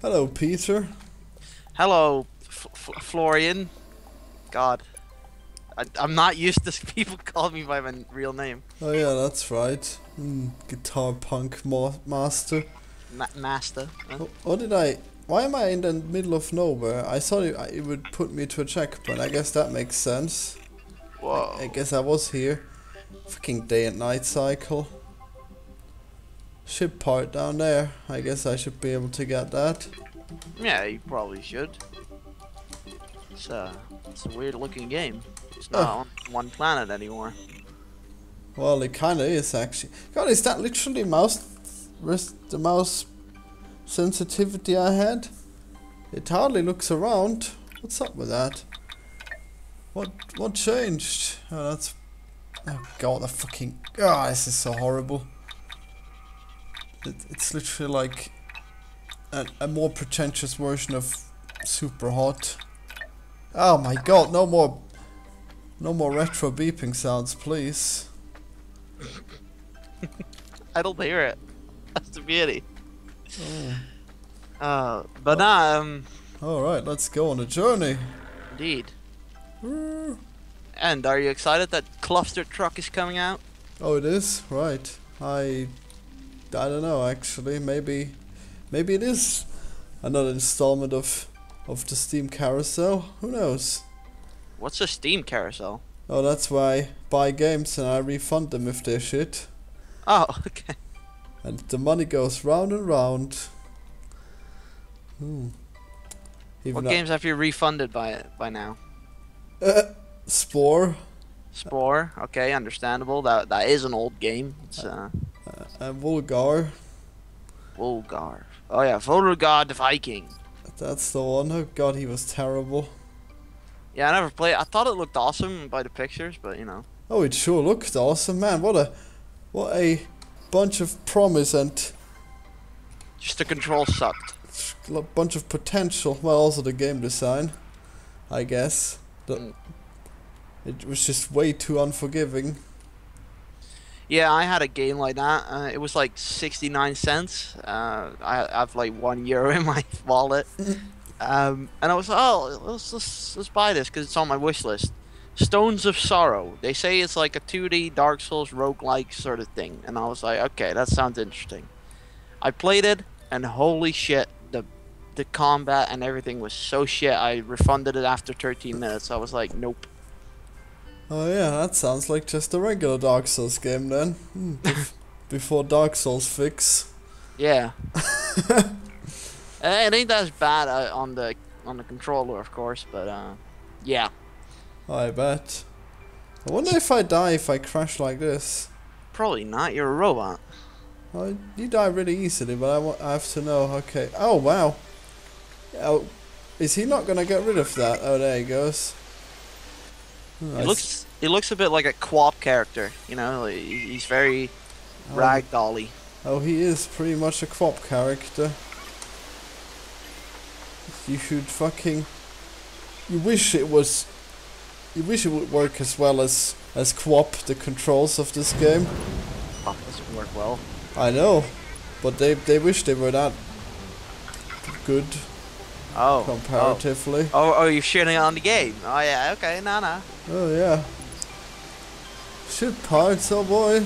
Hello, Peter. Hello, F- F- Florian. God, I, I'm not used to people calling me by my real name. Oh yeah, that's right. Mm, guitar punk ma- master. Ma- master. huh? Wh- What did I? Why am I in the middle of nowhere? I thought it, it would put me to a checkpoint. I guess that makes sense. Whoa. I guess I was here. Fucking day and night cycle. Ship part down there. I guess I should be able to get that. Yeah, you probably should. It's uh, it's a weird looking game. It's Oh. not on one planet anymore. Well, it kinda is actually. God, is that literally mouse, the mouse sensitivity I had? It hardly looks around. What's up with that? What what changed? Oh, that's. Oh god, the fucking. Ah, this is so horrible. It, it's literally like a, a more pretentious version of Super Hot. Oh my god, no more. No more retro beeping sounds, please. I don't hear it. That's the beauty. Oh. Uh, but nah, um, Alright, let's go on a journey. indeed. Oh, And are you excited that Cluster Truck is coming out? Oh, it is? Right. I. I don't know, actually. Maybe. Maybe it is another installment of, of the Steam Carousel. Who knows? What's a Steam carousel? Oh, that's why I buy games and I refund them if they're shit. Oh, okay. And the money goes round and round. Hmm. Even What games have you refunded by it by now? Uh, Spore. Spore, okay, understandable. That that is an old game. It's uh, Uh, Vulgar. Volgar. Oh yeah, Volgar the Viking. That's the one. Oh god, he was terrible. Yeah, I never played. I thought it looked awesome by the pictures, but you know. Oh, it sure looked awesome, man. What a, what a bunch of promise and Just the control sucked. a bunch of potential. Well, also the game design, I guess. The, Mm. It was just way too unforgiving. Yeah, I had a game like that. Uh, it was like 69 cents. Uh, I have like one euro in my wallet. um, and I was like, oh, let's, let's, let's buy this because it's on my wish list. Stones of Sorrow. They say it's like a 2D Dark Souls roguelike sort of thing. And I was like, okay, that sounds interesting. I played it, and holy shit, the the combat and everything was so shit. I refunded it after 13 minutes. I was like, nope. Oh yeah, that sounds like just a regular Dark Souls game then. Hmm, bef- Before Dark Souls fix. Yeah. Uh, it ain't as bad uh, on the on the controller, of course, but uh, yeah, I bet. I wonder if I die if I crash like this. probably not. You're a robot. Oh, you die really easily, but I, wa- I have to know. Okay. Oh wow. Oh, is he not gonna get rid of that? Oh, there he goes. It looks it looks a bit like a QWOP character. You know, he's very oh, ragdolly. Oh, he is pretty much a QWOP character. You should fucking. You wish it was. You wish it would work as well as as QWOP the controls of this game. Doesn't work well. I know, but they they wish they were that good Oh. comparatively. Oh, oh, oh you're shitting on the game. Oh yeah, okay, nah, nah. Oh yeah. Shit parts, oh boy.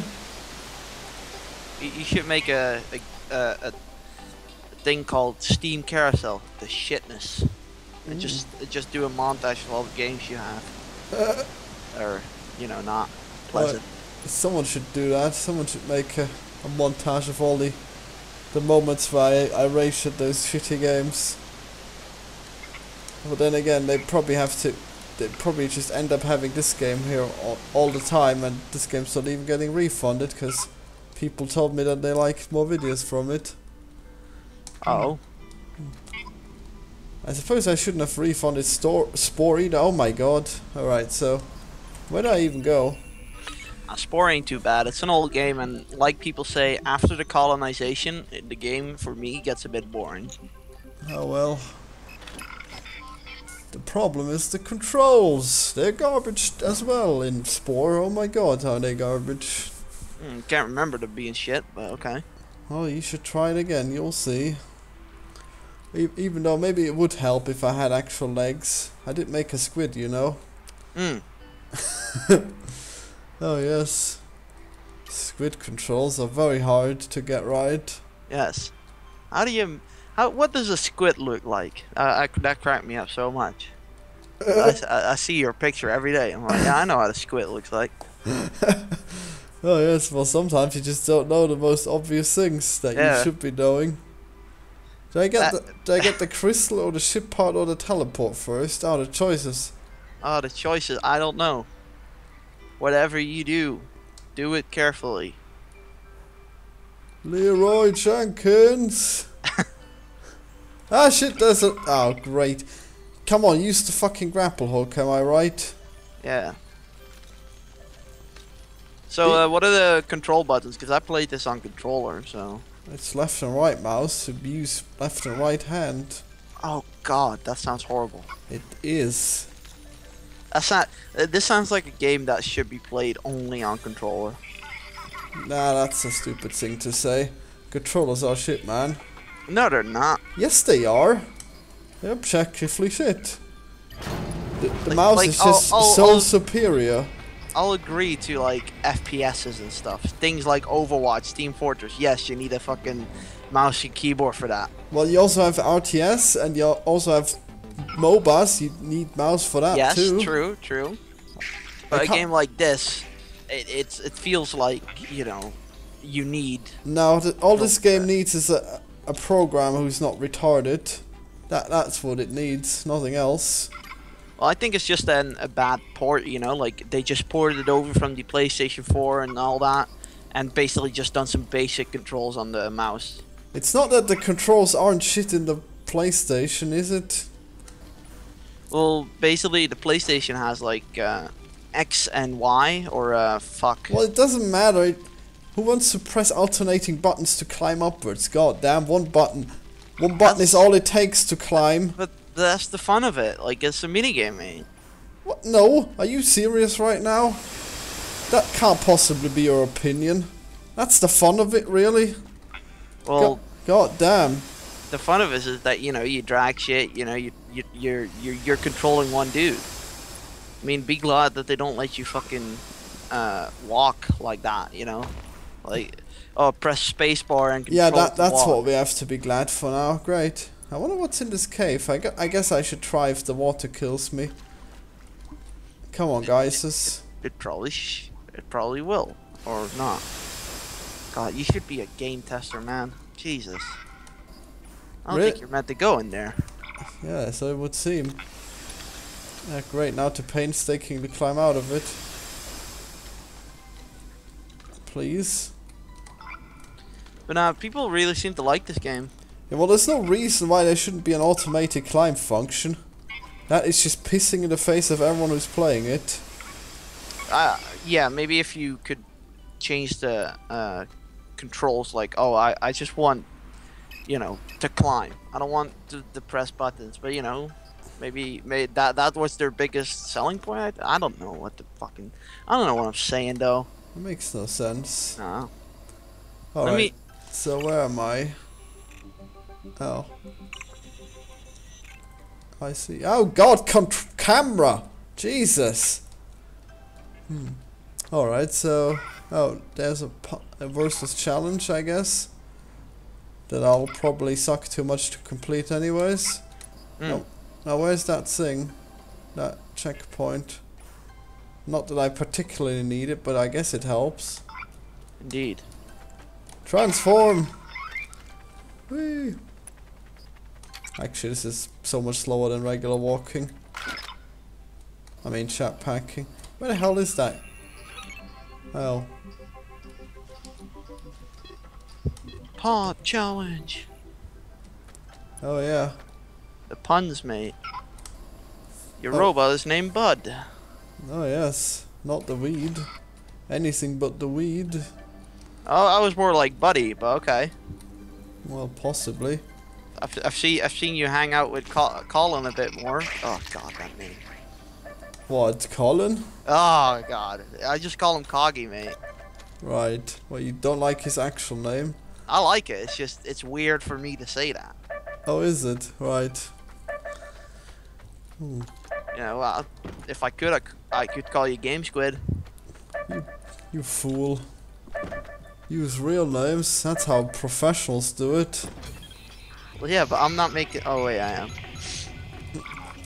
You, you should make a a, a a thing called Steam Carousel. The shitness. And just mm. just do a montage of all the games you have. or you know, not pleasant. Someone should do that. Someone should make a, a montage of all the the moments where I, I rage at those shitty games. But then again, they probably have to. They probably just end up having this game here all, all the time, and this game's not even getting refunded because people told me that they like more videos from it. Oh. I suppose I shouldn't have refunded store Spore either. Oh my god. Alright, so where do I even go? Uh, Spore ain't too bad. It's an old game, and like people say, after the colonization, the game for me gets a bit boring. Oh well. The problem is the controls. They're garbage as well in Spore. Oh my god, how they garbage. Hmm, can't remember them being shit, but okay. Oh, you should try it again. You'll see. E- even though maybe it would help if I had actual legs. I did make a squid, you know. Hmm. Oh yes. Squid controls are very hard to get right. Yes. How do you? How? What does a squid look like? Uh, I, that cracked me up so much. I see your picture every day. I'm like, yeah, I know how the squid looks like. Oh yes, well sometimes you just don't know the most obvious things that Yeah. you should be knowing. Do I get That- the did I get the crystal or the ship part or the teleport first? Oh the choices. Oh, the choices. I don't know. Whatever you do, do it carefully. Leroy Jenkins. ah shit there's a oh great. Come on, use the fucking grapple hook, am I right? Yeah. So, uh, what are the control buttons? Because I played this on controller, so. It's left and right mouse, so use left and right hand. Oh God, that sounds horrible. It is. That's not. Uh, this sounds like a game that should be played only on controller. Nah, that's a stupid thing to say. Controllers are shit, man. No, they're not. Yes, they are. They're objectively shit. The, the Like- mouse like, is I'll- just I'll- so I'll- superior. I'll agree to like FPSs and stuff. Things like Overwatch, Team Fortress. Yes, you need a fucking mouse and keyboard for that. Well, you also have RTS and you also have MOBAs. You need mouse for that yes, too. true, true. But a game like this, it, it's it feels like you know, you need. Now, th all this game uh, needs is a, a programmer who's not retarded. That that's what it needs, nothing else. Well, I think it's just an, a bad port. You know, like they just ported it over from the PlayStation 4 and all that, and basically just done some basic controls on the mouse. It's not that the controls aren't shit in the PlayStation, is it? Well, basically the PlayStation has like uh, X and Y or uh, fuck. Well, it doesn't matter. It, who wants to press alternating buttons to climb upwards? God damn, one button. One button is all it takes to climb. But that's the fun of it. Like it's a minigame, mate. What? No? Are you serious right now? That can't possibly be your opinion. That's the fun of it, really? Well, God damn. the fun of it is that you know you drag shit. You know you you you're you're, you're controlling one dude. I mean, be glad that they don't let you fucking uh, walk like that. You know, like oh, press spacebar and control Yeah, that that's what we have to be glad for now. Great. I wonder what's in this cave. I, gu- I guess I should try if the water kills me. Come on, guys. This- It probably sh- it probably will or not. God, you should be a game tester, man. Jesus. I don't Re- think you're meant to go in there. Yeah, so it would seem. Yeah, great. Now to painstakingly climb out of it. Please. But now, people really seem to like this game. Yeah, well, there's no reason why there shouldn't be an automated climb function. That is just pissing in the face of everyone who's playing it. Uh, yeah, maybe if you could change the uh, controls, like, oh, I, I just want, you know, to climb. I don't want to, to press buttons, but you know, maybe, maybe that that was their biggest selling point. I, I don't know what the fucking, I don't know what I'm saying though. It makes no sense. No. Alright, Let me. so where am I? Oh. I see. Oh god, contr camera! Jesus! Hmm. Alright, so... Oh, there's a, pu- a versus challenge, I guess. That I'll probably suck too much to complete anyways. Mm. No. Now where's that thing? That checkpoint. Not that I particularly need it, but I guess it helps. Indeed. Transform! Whee! Actually, this is so much slower than regular walking. I mean, jetpacking. Where the hell is that? Oh. Pod challenge. Oh, yeah. The puns, mate. Your Oh. robot is named Bud. Oh, yes. Not the weed. Anything but the weed. Oh, I was more like Buddy, but okay. Well, possibly. I've, I've seen I've seen you hang out with Col- Colin a bit more. Oh God, that name. What, Colin? Oh God, I just call him Coggy, mate. Right. Well, you don't like his actual name? I like it. It's just it's weird for me to say that. Oh, is it? Right. Hmm. Yeah, well, if I could, I could call you Game Squid. You fool. Use real names. That's how professionals do it. Well, yeah, but I'm not making. Oh wait, I am.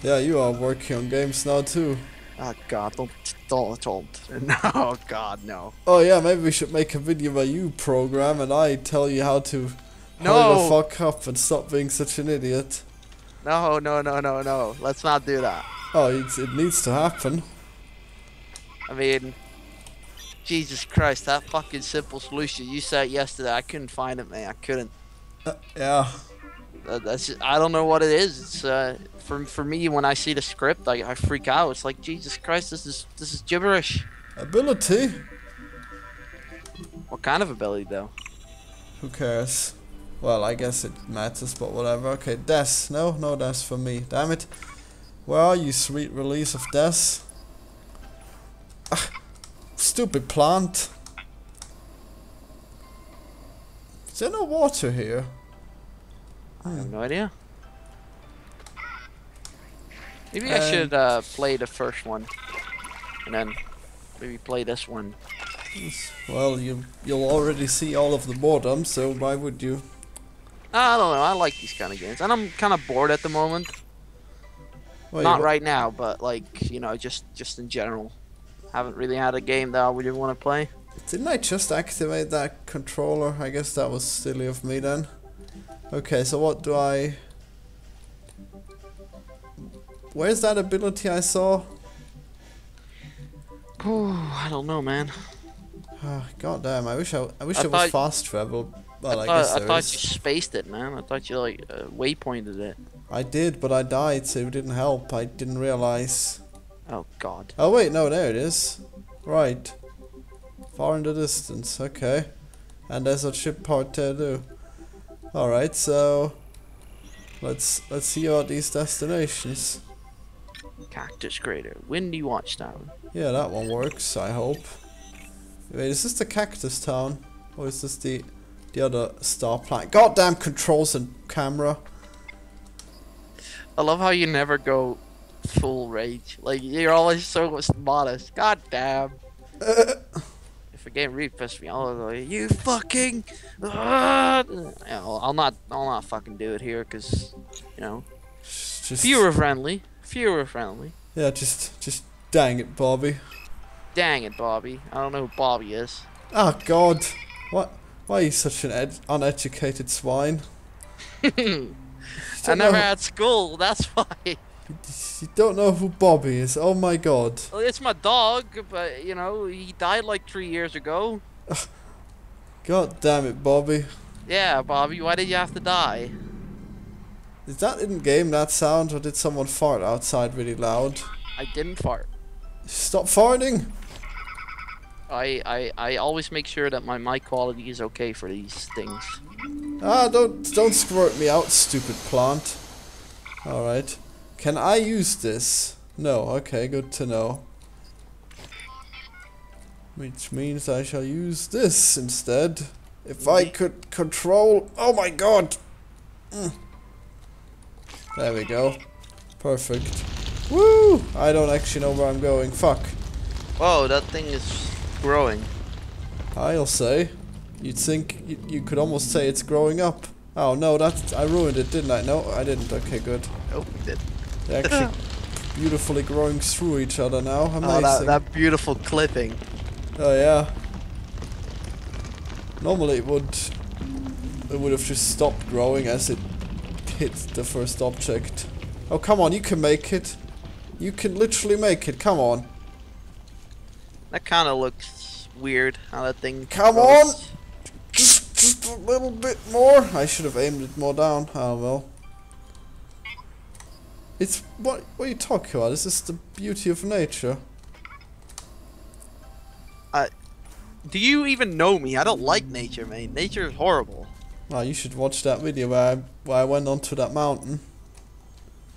Yeah, you are working on games now too. Oh God, don't, don't, don't. No, God, no. Oh yeah, maybe we should make a video where you program and I tell you how to no. hurry the fuck up and stop being such an idiot. No, no, no, no, no. Let's not do that. Oh, it needs to happen. I mean, Jesus Christ, that fucking simple solution you said yesterday, I couldn't find it, man. I couldn't. Uh, yeah. Uh, that's I don't know what it is. It's uh, for for me when I see the script, I, I freak out. It's like Jesus Christ, this is this is gibberish. Ability? What kind of ability though? Who cares? Well, I guess it matters, but whatever. Okay, death. No, no death for me. Damn it. Where are you, sweet release of death? Ah, stupid plant. Is there no water here? I have no idea. Maybe I Um, should uh, play the first one, and then maybe play this one. Well, you you'll already see all of the boredom, so why would you? I don't know. I like these kind of games, and I'm kind of bored at the moment. Well, Not right now, but like you know, just just in general. Haven't really had a game that I would want to play. Didn't I just activate that controller? I guess that was silly of me then. Okay, so what do I... Where's that ability I saw? Oh, I don't know, man. Ah, God damn, I wish I, I wish I it was fast travel. Well, I, I thought, I thought you spaced it, man. I thought you like uh, waypointed it. I did, but I died, so it didn't help. I didn't realize. Oh God. Oh wait, no, there it is. Right. Far in the distance, okay. And there's a ship part there too. Alright, so let's let's see about these destinations. Cactus Crater, Windy Watchtower. Yeah, that one works, I hope. Wait, is this the cactus town? Or is this the the other star planet? Goddamn controls and camera. I love how you never go full rage. Like you're always so modest. God damn. if a game really pisses me off, I'll go, you fucking. Yeah, I'll, I'll not. I'll not fucking do it here, cause you know, Just viewer friendly. Fewer friendly. Yeah, just just dang it, Bobby. Dang it, Bobby. I don't know who Bobby is. Oh God, what? Why are you such an ed- uneducated swine? I never had school. That's why. You don't know who Bobby is. Oh my God. Well, it's my dog, but you know he died like three years ago. God damn it, Bobby. Yeah, Bobby. Why did you have to die? Is that in game that sound, or did someone fart outside really loud? I didn't fart. Stop farting. I, I, I always make sure that my mic quality is okay for these things. Ah, don't don't squirt me out, stupid plant. All right. Can I use this? No. Okay, good to know. Which means I shall use this instead. If I could control. Oh my god! Mm. There we go. Perfect. Woo! I don't actually know where I'm going. Fuck. Whoa, that thing is growing. I'll say. You'd think you, you could almost say it's growing up. Oh no, that's I ruined it, didn't I? No, I didn't. Okay, good. Oh, we did. They're actually beautifully growing through each other now. Amazing. Oh, that, that beautiful clipping. Oh yeah. Normally it would it would have just stopped growing as it hit the first object. Oh come on, you can make it. You can literally make it. Come on. That kind of looks weird. How that thing. Come grows. on! Just just a little bit more. I should have aimed it more down. Oh well. It's what what are you talking about? This is the beauty of nature. Do you even know me? I don't like nature, man. Nature is horrible. Oh, you should watch that video where I, where I went onto that mountain.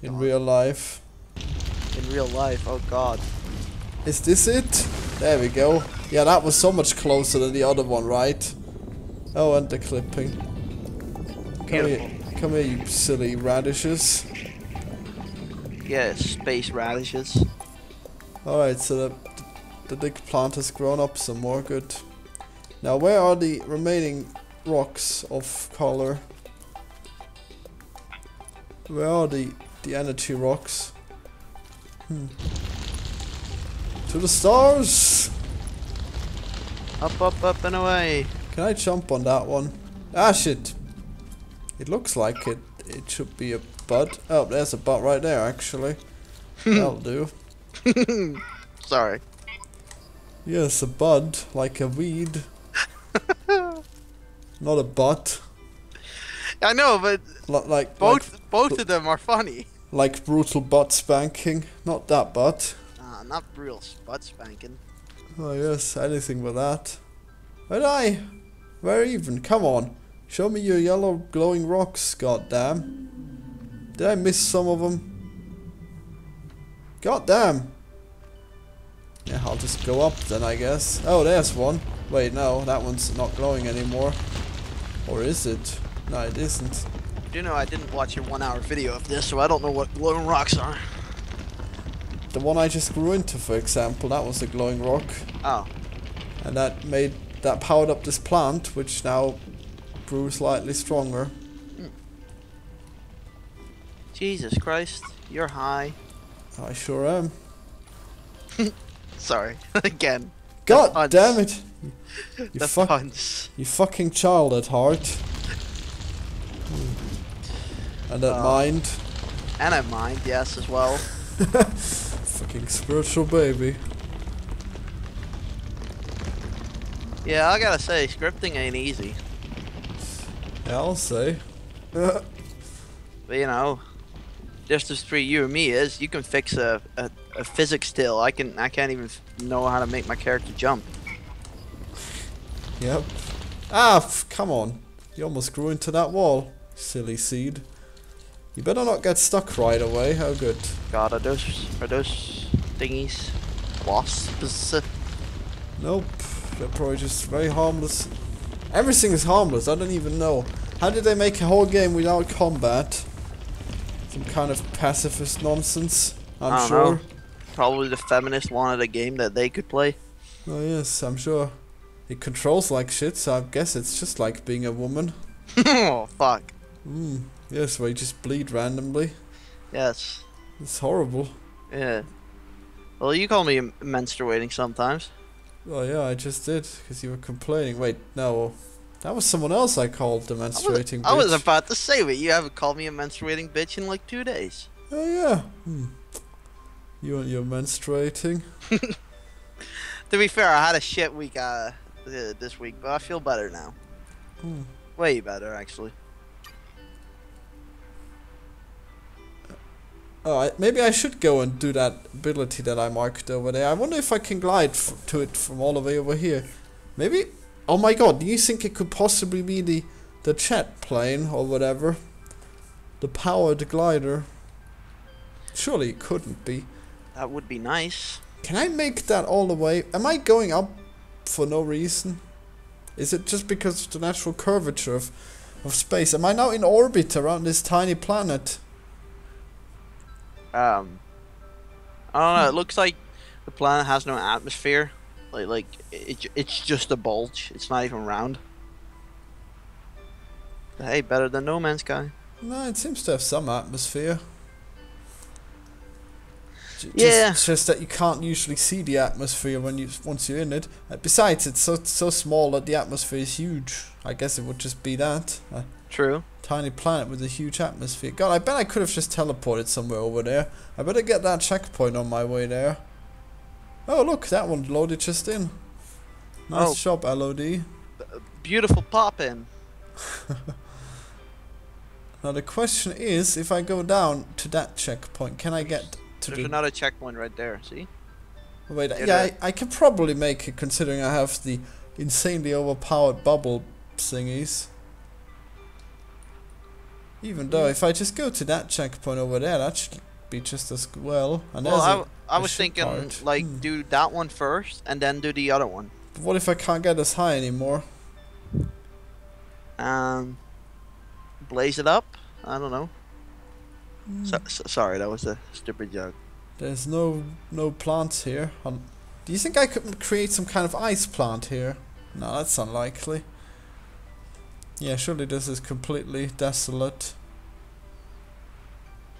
In real life. In real life, oh god. Is this it? There we go. Yeah, that was so much closer than the other one, right? Oh, and the clipping. We, Beautiful. Come here, you silly radishes. Yeah, space radishes. Alright, so the, the big plant has grown up some more. Good. Now, where are the remaining rocks of color? Where are the, the energy rocks? Hmm. To the stars! Up, up, up and away. Can I jump on that one? Ah, shit. It looks like it. It should be a bud. Oh, there's a bud right there, actually. That'll do. Sorry. Yes, a bud, like a weed. Not a butt. I know, but Li- like both like, both of them are funny. like brutal butt spanking. Not that butt. Not real butt spanking. Oh yes, anything but that. And I, where even? Come on, show me your yellow glowing rocks. God damn. Did I miss some of them? God damn. Yeah, I'll just go up then, I guess. Oh, there's one. Wait, no, that one's not glowing anymore. Or is it? No, it isn't. You know, I didn't watch your one-hour video of this, so I don't know what glowing rocks are. The one I just grew into, for example, that was a glowing rock. Oh, And that made that powered up this plant, which now grew slightly stronger. Jesus Christ, you're high. I sure am. Sorry, again. God damn it! You the fuck, puns. you fucking child at heart. And at Oh. mind, And I mind, yes, as well. Fucking spiritual baby. Yeah, I gotta say, scripting ain't easy. Yeah, I'll say. But you know, just as between you and me is, you can fix a, a, a physics still. I can I can't even know how to make my character jump. yep. Ah, come on. You almost grew into that wall, silly seed. You better not get stuck right away. How good. God, are those are those thingies wasps? Nope. They're probably just very harmless. Everything is harmless. I don't even know. How did they make a whole game without combat? Some kind of pacifist nonsense. I'm sure. know. Probably the feminists wanted a game that they could play. Oh yes, I'm sure. It controls like shit, so I guess it's just like being a woman. oh fuck. Mm. Yes, where you just bleed randomly. Yes. It's horrible. Yeah. Well, you call me menstruating sometimes. Oh yeah, I just did because you were complaining. Wait, no, that was someone else I called the I was, menstruating I was about to say, but you haven't called me a menstruating bitch in like two days. Oh yeah. Hmm. You you're menstruating. To be fair, I had a shit week uh, this week, but I feel better now. Hmm. Way better, actually. Oh, I, maybe I should go and do that ability that I marked over there. I wonder if I can glide f- to it from all the way over here. Maybe. Oh my god! Do you think it could possibly be the the jet plane or whatever? The powered glider. Surely it couldn't be. That would be nice. Can I make that all the way? Am I going up for no reason? Is it just because of the natural curvature of, of space? Am I now in orbit around this tiny planet? Um, I don't know. It looks like the planet has no atmosphere. Like, like it, it's just a bulge. It's not even round. But hey, better than No Man's Sky. No, it seems to have some atmosphere. J- Yeah. Just, just that you can't usually see the atmosphere when you once you're in it. Uh, besides, it's so so small that the atmosphere is huge. I guess it would just be that a True. tiny planet with a huge atmosphere. God, I bet I could have just teleported somewhere over there. I better get that checkpoint on my way there. Oh look, that one loaded just in. Nice Oh. job, LOD. Beautiful pop in. Now the question is, if I go down to that checkpoint, can I get to There's the another checkpoint right there. See? Wait, Yeah, I, I can probably make it considering I have the insanely overpowered bubble thingies. Even though if I just go to that checkpoint over there, that should be just as well. And Well, I, a- w- I a was thinking part. like Hmm. do that one first and then do the other one. But what if I can't get as high anymore? Um, blaze it up. I don't know. So, so, sorry, that was a stupid joke. There's no no plants here. Um, do you think I could create some kind of ice plant here? No, that's unlikely. Yeah, surely this is completely desolate.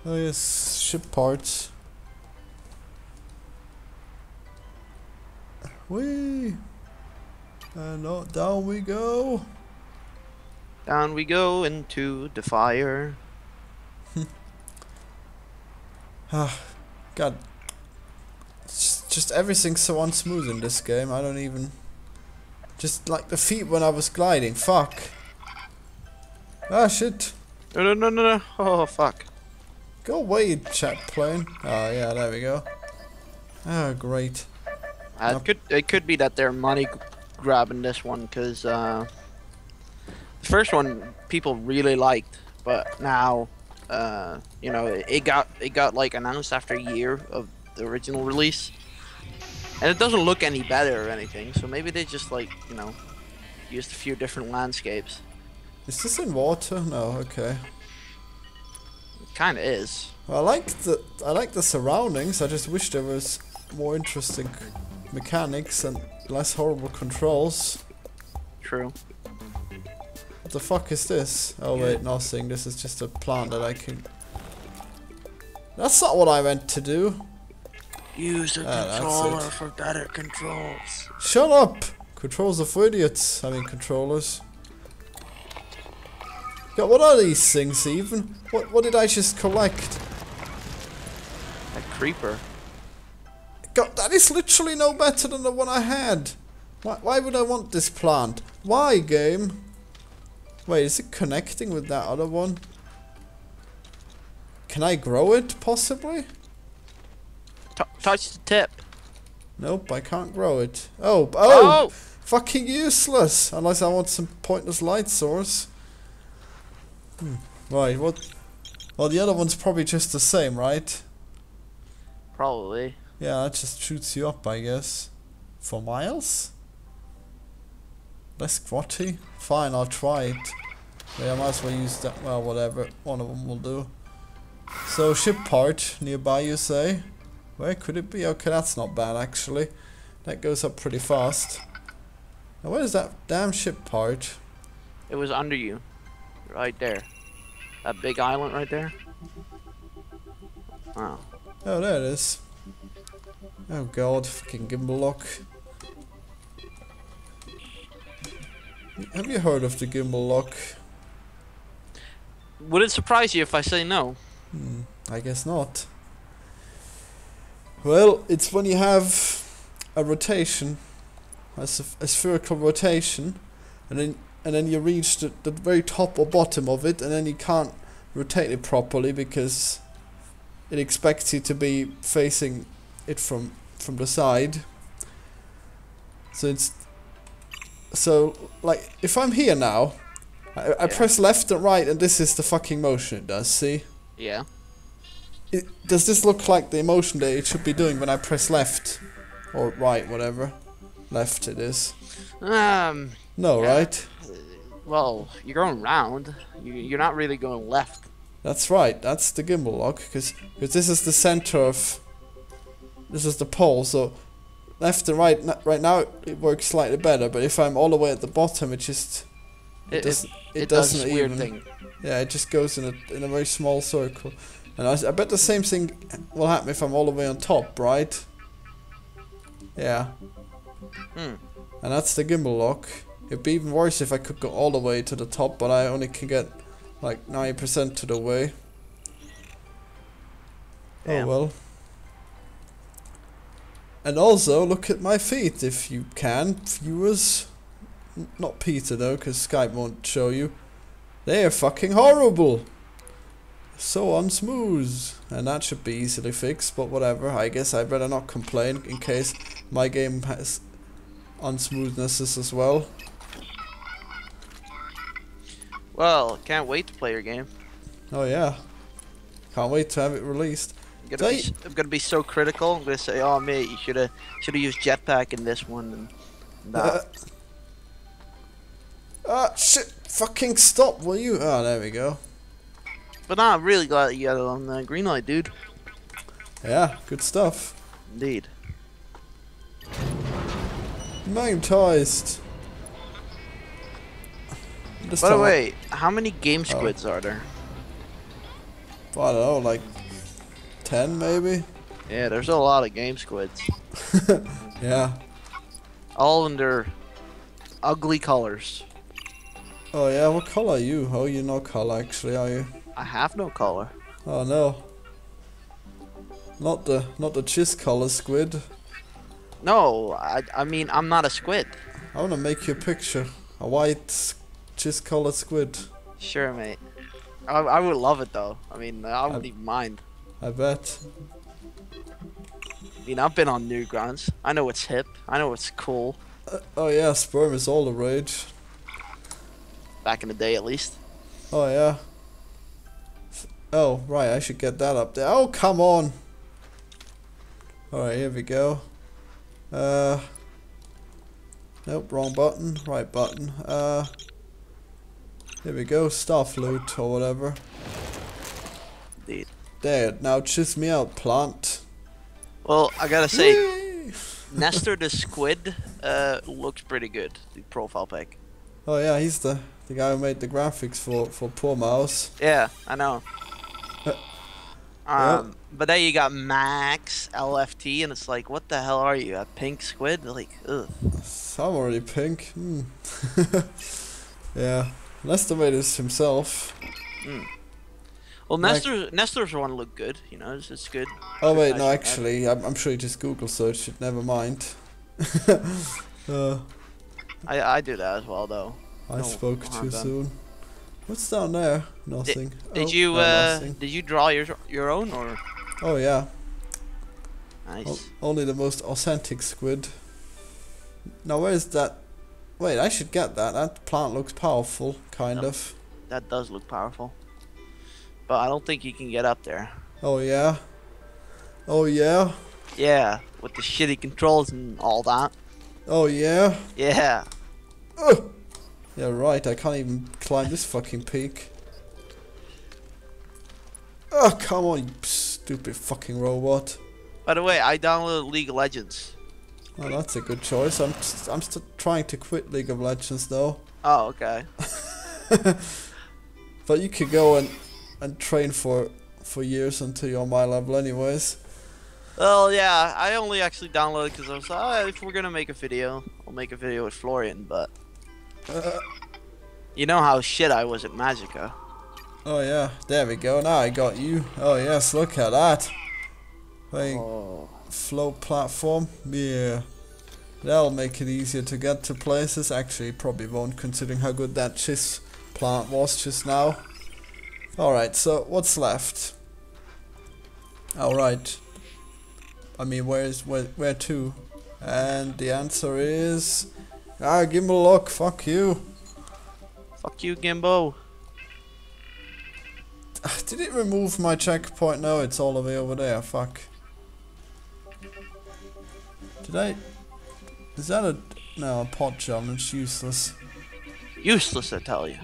Oh yes, ship parts. Whee! And oh, down we go. Down we go into the fire. Ah, God. It's just everything's so unsmooth in this game. I don't even. Just like the feet when I was gliding. Fuck. Ah, shit. No, no, no, no, no. Oh, fuck. Go away, chat plane. Oh, yeah, there we go. Oh, great. Uh, Nope. it could it could be that they're money grabbing this one because uh, the first one people really liked, but now uh, you know it, it got it got like announced after a year of the original release, and it doesn't look any better or anything. So maybe they just like you know used a few different landscapes. Is this in water? No, okay. It kind of is. Well, I like the I like the surroundings. I just wish there was more interesting mechanics and less horrible controls. True. What the fuck is this? Oh wait, nothing. This is just a plant that I can. That's not what I meant to do. Use the Ah, controller for better controls. Shut up! Controls are for idiots. I mean controllers. God, what are these things even? What what did I just collect? A creeper. God, that is literally no better than the one I had. Why, why would I want this plant? Why, game? Wait, is it connecting with that other one? Can I grow it, possibly? T- touch the tip. Nope, I can't grow it. Oh, oh, oh! Fucking useless! Unless I want some pointless light source. Hmm. Right, what? Well, the other one's probably just the same, right? Probably. Yeah, that just shoots you up, I guess. For miles? Less squatty? Fine, I'll try it. Yeah, I might as well use that. Well, whatever. One of them will do. So, ship part nearby, you say? Where could it be? Okay, that's not bad, actually. That goes up pretty fast. Now, where's that damn ship part? It was under you. Right there. That big island right there. Oh. Oh, there it is. Oh god, fucking gimbal lock. Have you heard of the gimbal lock? Would it surprise you if I say no? Hmm, I guess not. Well, it's when you have a rotation, a, a, s- a spherical rotation, and then and then you reach the, the very top or bottom of it, and then you can't rotate it properly because it expects you to be facing it from from the side. So it's so like if I'm here now, I, I Yeah. press left and right, and this is the fucking motion it does. See. Yeah. It, does this look like the motion that it should be doing when I press left? Or right, whatever. Left it is. Um. No, Yeah. right? Well, you're going round. You, you're not really going left. That's right, that's the gimbal lock, because this is the center of... This is the pole, so left and right, right now it works slightly better, but if I'm all the way at the bottom, it just... It, it, doesn't, it, does doesn't weird even... thing. Yeah, it just goes in a, in a very small circle. And I, I bet the same thing will happen if I'm all the way on top, right? Yeah. Hmm. And that's the gimbal lock. It'd be even worse if I could go all the way to the top, but I only can get like 90% to the way. Damn. Oh well. And also, look at my feet if you can, viewers. Not Peter though, because Skype won't show you. They are fucking horrible. So unsmooth. And that should be easily fixed, but whatever. I guess I'd better not complain in case my game has unsmoothnesses as well. Well, can't wait to play your game. Oh yeah. Can't wait to have it released. I'm gonna, be, I'm gonna be so critical. I'm gonna say, "Oh, mate, you should have should have used jetpack in this one." And Uh, that. ah, shit. Fucking stop, will you? Ah, there we go. But nah, I'm really glad you got it on the green light, dude. Yeah, good stuff. Indeed. Magnetized. Just By the way, how many game Oh. squids are there? I don't know, like 10 maybe? Yeah, there's a lot of game squids. Yeah. All in their ugly colors. Oh yeah, what color are you? Oh, you're not color actually, are you? I have no color. Oh no. Not the not the chiss color squid. No, I, I mean, I'm not a squid. I wanna make you a picture. A white chiss color squid. Sure, mate. I, I would love it though. I mean, I wouldn't even mind. I bet. I mean, I've been on Newgrounds. I know it's hip. I know it's cool. Uh, oh yeah, sperm is all the rage. Back in the day, at least. Oh yeah. Oh right, I should get that up there. Oh come on. Alright, here we go. Uh Nope, wrong button. Right button. Uh Here we go, staff loot or whatever. Indeed. There, now chiss me out, plant. Well, I gotta say, Nestor the squid uh, looks pretty good. The profile pic. Oh yeah, he's the the guy who made the graphics for for Poor Mouse. Yeah, I know. Uh, Um, but then you got Max LFT, and it's like, what the hell are you? A pink squid? Like, ugh. I'm already pink. Hmm. yeah. Lester made this himself. Well, Like- Nestor Nestor's one look good. You know, it's, it's good. Oh wait, no, actually, I'm, I'm sure you just Google searched it. Never mind. uh, I I do that as well though. I No, spoke no too done. soon. What's down there? Nothing. Did Oh, you no, uh nothing. did you draw your your own or Oh yeah. nice? O- only the most authentic squid. Now where's that? Wait, I should get that. That plant looks powerful, kind Yep. of. That does look powerful. But I don't think you can get up there. Oh yeah. Oh yeah. Yeah, with the shitty controls and all that. Oh yeah. Yeah. Ugh. Yeah, right. I can't even climb this fucking peak. Oh, come on, you stupid fucking robot. By the way, I downloaded League of Legends. Oh, that's a good choice. I'm st- I'm still trying to quit League of Legends though. Oh, okay. But you could go and and train for for years until you're my level, anyways. Well, yeah, I only actually downloaded because I was like, oh, if we're gonna make a video, I'll make a video with Florian. But Uh, you know how shit I was at Magicka. oh yeah, there we go. Now I got you. Oh yes, look at that. Playing Oh. Float platform. Yeah. That'll make it easier to get to places. Actually, probably won't considering how good that chiss plant was just now. Alright, so what's left? Alright. I mean, where's where where to? And the answer is Ah, a look, fuck you. Fuck you, Gimbo. Did it remove my checkpoint? No, it's all the way over there, fuck. Did I is that a no a pot jump, it's useless. Useless, I tell you.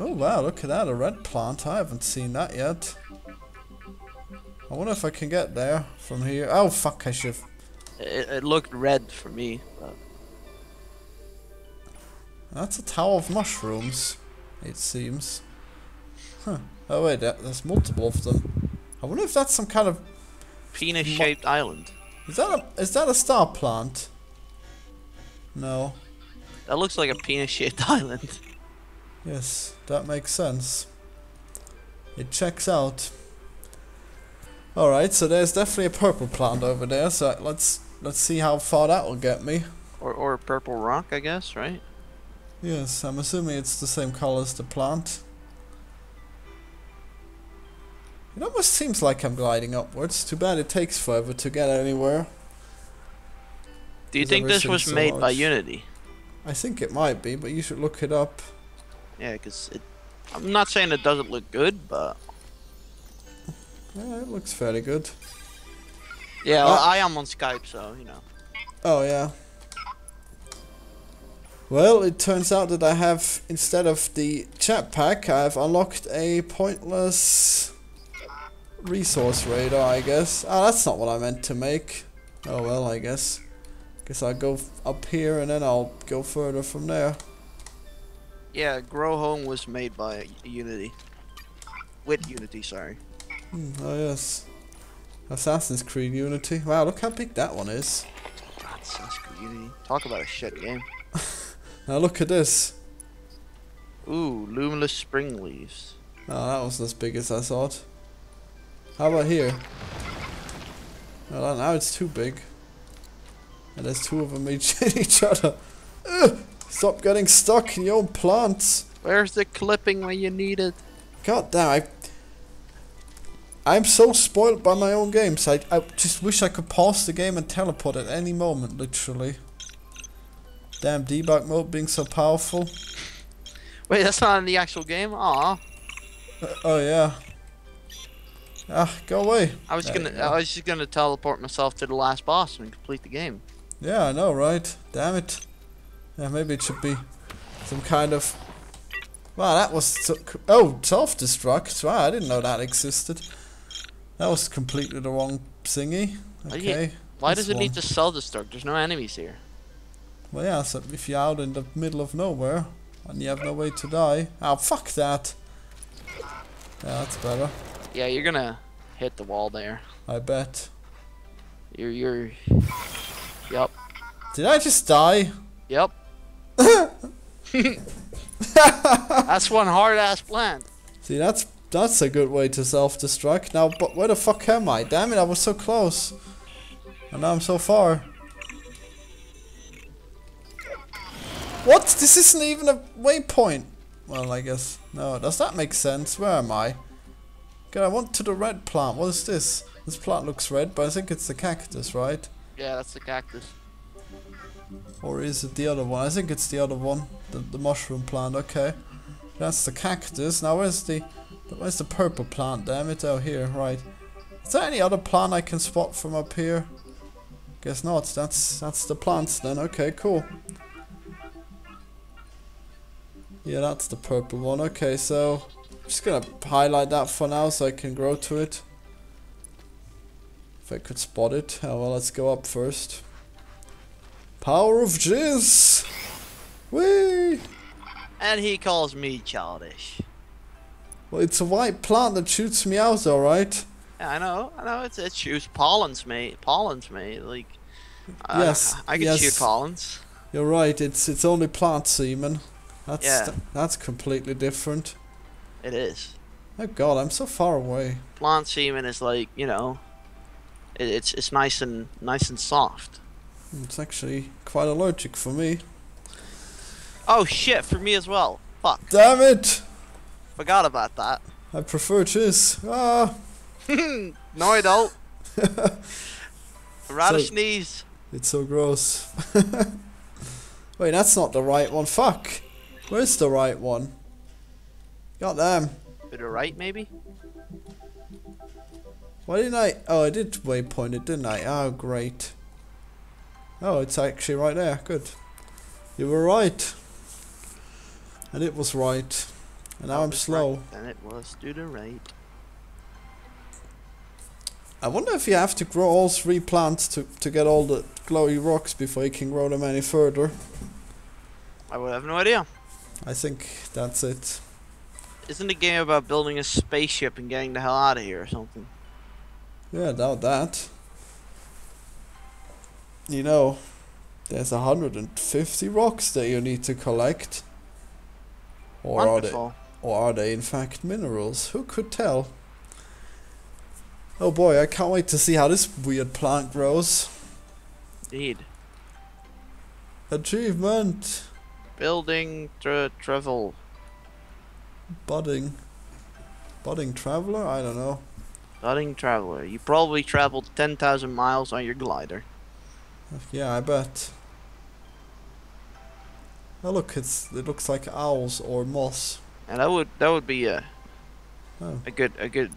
Oh wow, look at that, a red plant. I haven't seen that yet. I wonder if I can get there from here. Oh fuck, I should. It, it looked red for me. But That's a tower of mushrooms, it seems. Huh. Oh wait, there's multiple of them. I wonder if that's some kind of. penis-shaped island. Is that a is that a star plant? No. That looks like a penis-shaped island. Yes, that makes sense. It checks out. Alright, so there's definitely a purple plant over there, so let's let's see how far that will get me. Or, or a purple rock, I guess, right? Yes, I'm assuming it's the same color as the plant. It almost seems like I'm gliding upwards. Too bad it takes forever to get anywhere. Do you think this was so made by. Unity? I think it might be, but you should look it up. Yeah, because it. I'm not saying it doesn't look good, but Yeah, it looks fairly good. yeah, well, Ah. I am on Skype, so you know. Oh yeah. Well, it turns out that I have, instead of the jetpack, I've unlocked a pointless resource radar, I guess. Ah, that's not what I meant to make. Oh well, I guess. Guess I'll go up here and then I'll go further from there. Yeah, Grow Home was made by Unity. With Unity, sorry. Hmm, oh yes. Assassin's Creed Unity. Wow, look how big that one is. God, Assassin's Creed Unity. Talk about a shit game. Now look at this. Ooh, luminous spring leaves. Oh, that wasn't as big as I thought. How about here? Well, now it's too big. And there's two of them each in each other. Ugh, stop getting stuck in your own plants. Where's the clipping when you need it? God damn, I... I'm so spoiled by my own games. I, I just wish I could pause the game and teleport at any moment, literally. Damn, debug mode being so powerful. Wait, that's not in the actual game? Aw. Uh, oh, yeah. Ah, go away. I was There gonna you go. I was just gonna teleport myself to the last boss and complete the game. Yeah, I know, right? Damn it. Yeah, maybe it should be some kind of... Wow, that was... So oh, self-destruct. Wow, I didn't know that existed. That was completely the wrong thingy. Okay. Why does it need one. to self destruct? There's no enemies here. Well, yeah, so if you're out in the middle of nowhere and you have no way to die... Oh, fuck that. Yeah, that's better. Yeah, you're gonna hit the wall there. I bet. You're you're Yep. Did I just die? Yep. That's one hard ass plant. See, that's that's a good way to self-destruct. Now, but where the fuck am I? Damn it, I was so close. And now I'm so far. What? This isn't even a waypoint. Well, I guess. No, does that make sense? Where am I? God, I want to the red plant. What is this? This plant looks red, but I think it's the cactus, right? Yeah, that's the cactus. Or is it the other one? I think it's the other one. The, the mushroom plant, okay. That's the cactus. Now where's the where's the purple plant? Damn it, oh here, right. Is there any other plant I can spot from up here? Guess not. That's that's the plants then. Okay, cool. Yeah, that's the purple one. Okay, so just gonna highlight that for now so I can grow to it. If I could spot it. Oh well, let's go up first. Power of jizz! Whee! And he calls me childish. Well, it's a white plant that shoots me out, alright? Yeah, I know, I know. It's it shoots pollens, mate. Pollens, mate. Like, uh, Yes, I can yes. shoot pollens. You're right, it's it's only plant semen. That's Yeah. that's completely different. It is. Oh god, I'm so far away. Plant semen is like, you know, it, it's it's nice and nice and soft. It's actually quite allergic for me. Oh shit, for me as well. Fuck, Damn it! forgot about that. I prefer cheese. Ah! no, I don't. Rather So- sneeze. It's so gross. Wait, that's not the right one. Fuck! Where's the right one? Goddamn. To the right, maybe. Why didn't I? Oh, I did waypoint it, didn't I? Oh, great. Oh, it's actually right there. Good. You were right. And it was right. And now I'm slow. right, And it was to the right. I wonder if you have to grow all three plants to, to get all the glowy rocks before you can grow them any further. I would have no idea. I think that's it. Isn't the game about building a spaceship and getting the hell out of here or something? Yeah, doubt that. You know, there's 150 rocks that you need to collect. Or are they? Wonderful. Or are they in fact minerals? Who could tell? Oh boy, I can't wait to see how this weird plant grows. Indeed. Achievement! Building tra- travel. Budding. Budding traveler? I don't know. Budding traveler. You probably traveled 10,000 miles on your glider. Yeah, I bet. Oh look, it's it looks like owls or moss. And that would that would be a Oh, a good a good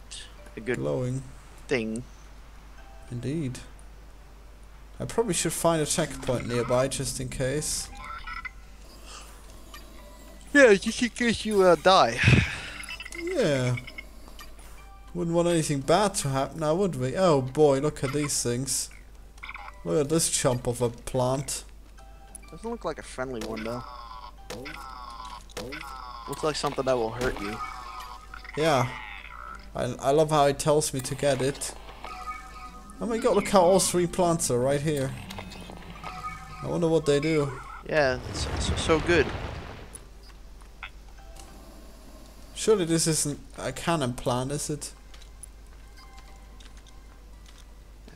a good glowing. thing. Indeed. I probably should find a checkpoint nearby just in case. Yeah, just in case you uh, die. Yeah. Wouldn't want anything bad to happen now, would we? Oh boy, look at these things. Look at this chump of a plant. Doesn't look like a friendly one though. Looks like something that will hurt you. Yeah. I, I love how it tells me to get it. Oh my god, look how all three plants are right here. I wonder what they do. Yeah, it's, it's so good. Surely this isn't a cannon plant, is it?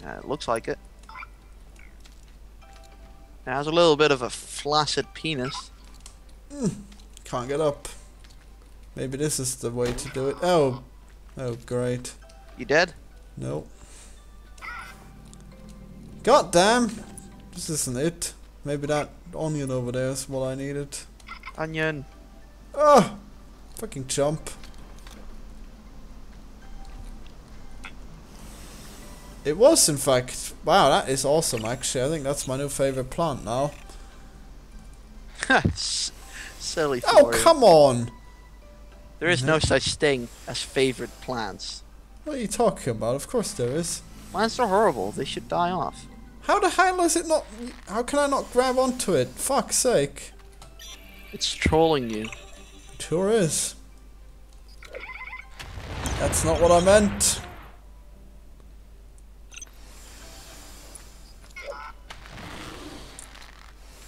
It looks like it. It has a little bit of a flaccid penis. Hmm, can't get up. Maybe this is the way to do it. Oh. Oh, great. You dead? No. God damn! This isn't it. Maybe that onion over there is what I needed. Onion. Oh! Fucking jump. It was, in fact. Wow, that is awesome, actually. I think that's my new favorite plant now. Silly Oh, you. come on! There is no mm-hmm. such thing as favorite plants. What are you talking about? Of course there is. Plants are horrible. They should die off. How the hell is it not... How can I not grab onto it? Fuck's sake. It's trolling you. Sure is. That's not what I meant.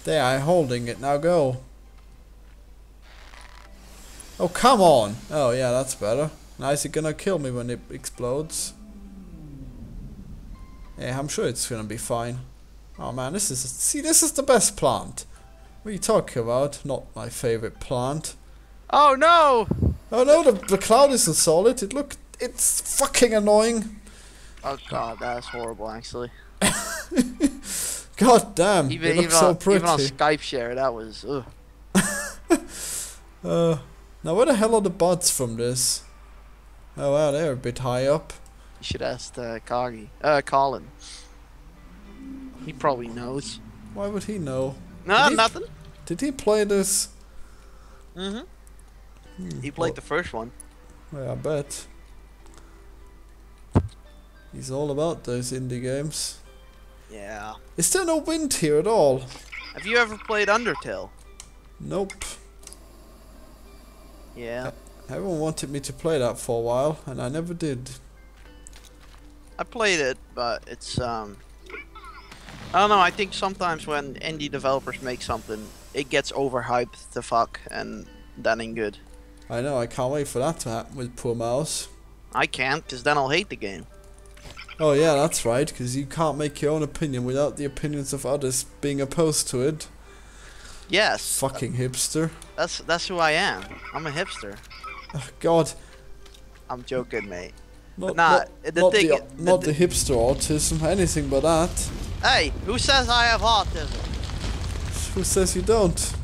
There, I'm holding it. Now go. Oh, come on. Oh, yeah, that's better. Now is it gonna kill me when it explodes? Yeah, I'm sure it's gonna be fine. Oh man, this is... See, this is the best plant. What are you talking about? Not my favorite plant. Oh no! Oh no, the, the cloud isn't solid. It look, it's fucking annoying. Oh god, that's horrible actually. God damn, Even it even, looks so on, pretty. even on Skype share, that was ugh. uh, now where the hell are the bots from this? Oh wow, they're a bit high up. You should ask uh, Kagi. Uh, Colin. He probably knows. Why would he know? No, Did he- nothing. Did he play this? Mm-hmm. Hmm, He played the first one. yeah, I bet. He's all about those indie games. Yeah. Is there no wind here at all? Have you ever played Undertale? Nope. Yeah. Everyone wanted me to play that for a while, and I never did. I played it, but it's um. I don't know. I think sometimes when indie developers make something, it gets overhyped to fuck, and that ain't good. I know, I can't wait for that to happen with Poor Mouse. I can't, cause then I'll hate the game. Oh yeah, that's right, because you can't make your own opinion without the opinions of others being opposed to it. Yes, Fucking hipster. that's that's who I am. I'm a hipster. Oh, God, I'm joking, mate. not, nah, not, the not thing- the, the not the hipster autism, anything but that. Hey, who says I have autism? Who says you don't?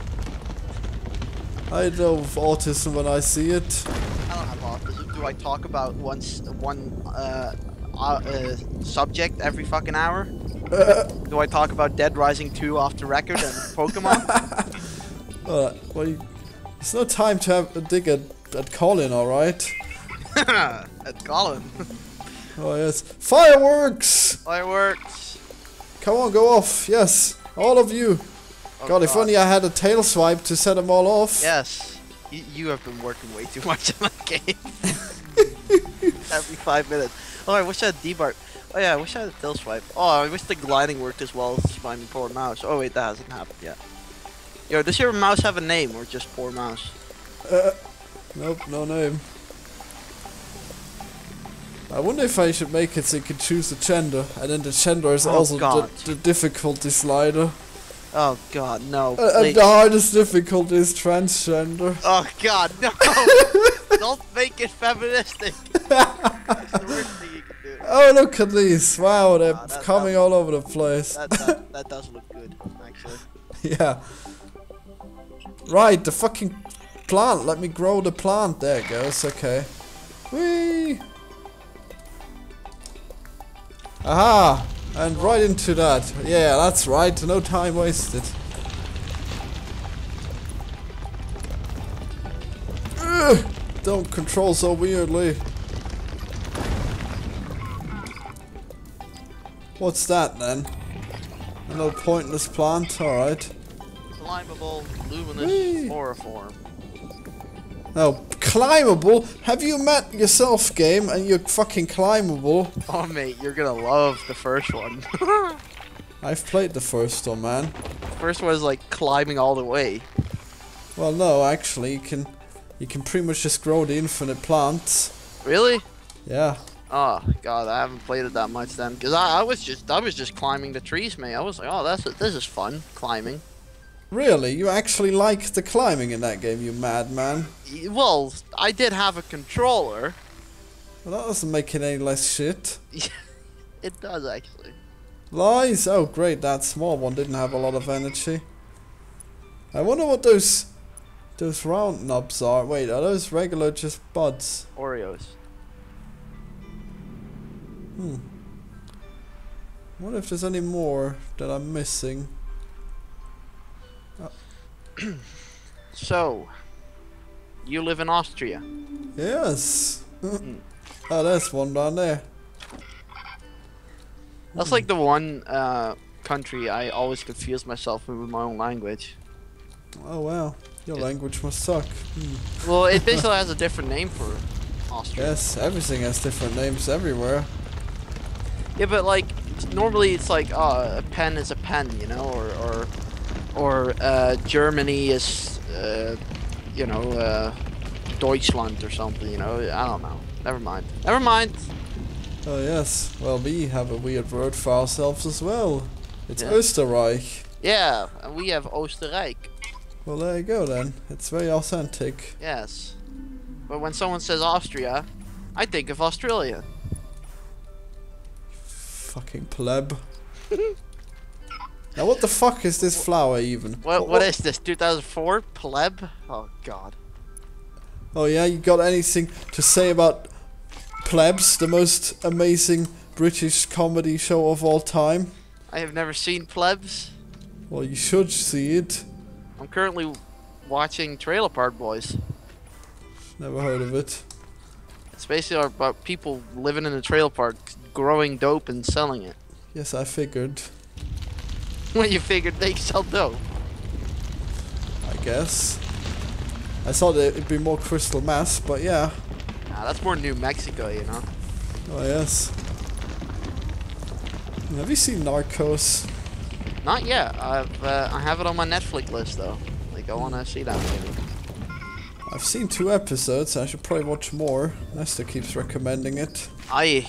I know of autism when I see it. I don't have autism. Do I talk about one s- one uh, uh, uh subject every fucking hour? Do I talk about Dead Rising 2 off the record and Pokemon? Well, you, it's no time to have a dig at, at Colin, alright? At Colin. Oh yes. Fireworks! Fireworks. Come on, go off, yes. All of you. Oh, God, if only I had a tail swipe to set them all off. Yes. You, you have been working way too much on that game. Every five minutes. Oh, I wish I had D-Bar. Oh yeah, I wish I had a tail swipe. Oh, I wish the gliding worked as well as my poor mouse. Oh wait, that hasn't happened yet. Yo, does your mouse have a name or just poor mouse? Uh, nope, no name. I wonder if I should make it so you can choose the gender, and then the gender is Oh, also the, the difficulty slider. Oh god, no. Uh, and the hardest difficulty is transgender. Oh god, no! Don't make it feministic. It's the worst thing you can do. Oh, look at these! Wow, they're that- coming all over the place. That, that, that does look good, actually. yeah. Right, the fucking plant. Let me grow the plant. There it goes. Okay. Whee! Aha! And right into that. Yeah, that's right. No time wasted. don't control so weirdly. What's that then? Another pointless plant, alright. Climbable, luminous Whee! chloroform. Now, climbable? Have you met yourself, game, and you're fucking climbable? Oh mate, you're gonna love the first one. I've played the first one, man. The first one is like climbing all the way. Well, no, actually, you can, you can pretty much just grow the infinite plants. Really? Yeah. Oh god, I haven't played it that much then, cause I, I was just I was just climbing the trees, mate. I was like, oh, that's this is fun climbing. Really? You actually like the climbing in that game, you madman? Well, I did have a controller. Well, that doesn't make it any less shit. It does actually. Lies! Oh, great, that small one didn't have a lot of energy. I wonder what those those round knobs are. Wait, are those regular just buds? Oreos. Hmm. Wonder if there's any more that I'm missing. So, you live in Austria. Yes! Hmm. oh, there's one down there. That's like the one uh, country I always confuse myself with my own language. Oh, wow. Your Yeah. language must suck. Hmm. Well, it basically has a different name for Austria. Yes, everything has different names everywhere. Yeah, but like normally it's like uh, a pen is a pen, you know, or or or uh, Germany is uh, you know uh, Deutschland or something, you know. I don't know. Never mind. Never mind. Oh yes, well we have a weird word for ourselves as well. It's Yeah. Österreich. Yeah, and we have Österreich. Well there you go then. It's very authentic. Yes. But when someone says Austria, I think of Australia. Fucking pleb. now what the fuck is this flower even? What what is this? 2004 pleb? Oh god. Oh yeah, you got anything to say about Plebs, the most amazing British comedy show of all time? I have never seen plebs. Well you should see it. I'm currently watching Trailer Park Boys. Never heard of it. It's basically about people living in a trailer park, growing dope and selling it. Yes, I figured. When you figured they sell dope. I guess. I thought it'd be more crystal mass, but yeah. Nah, that's more New Mexico, you know. Oh yes. Have you seen Narcos? Not yet. I've uh, I have it on my Netflix list though. Like I want to see that movie. I've seen two episodes. I should probably watch more. Nesta keeps recommending it. I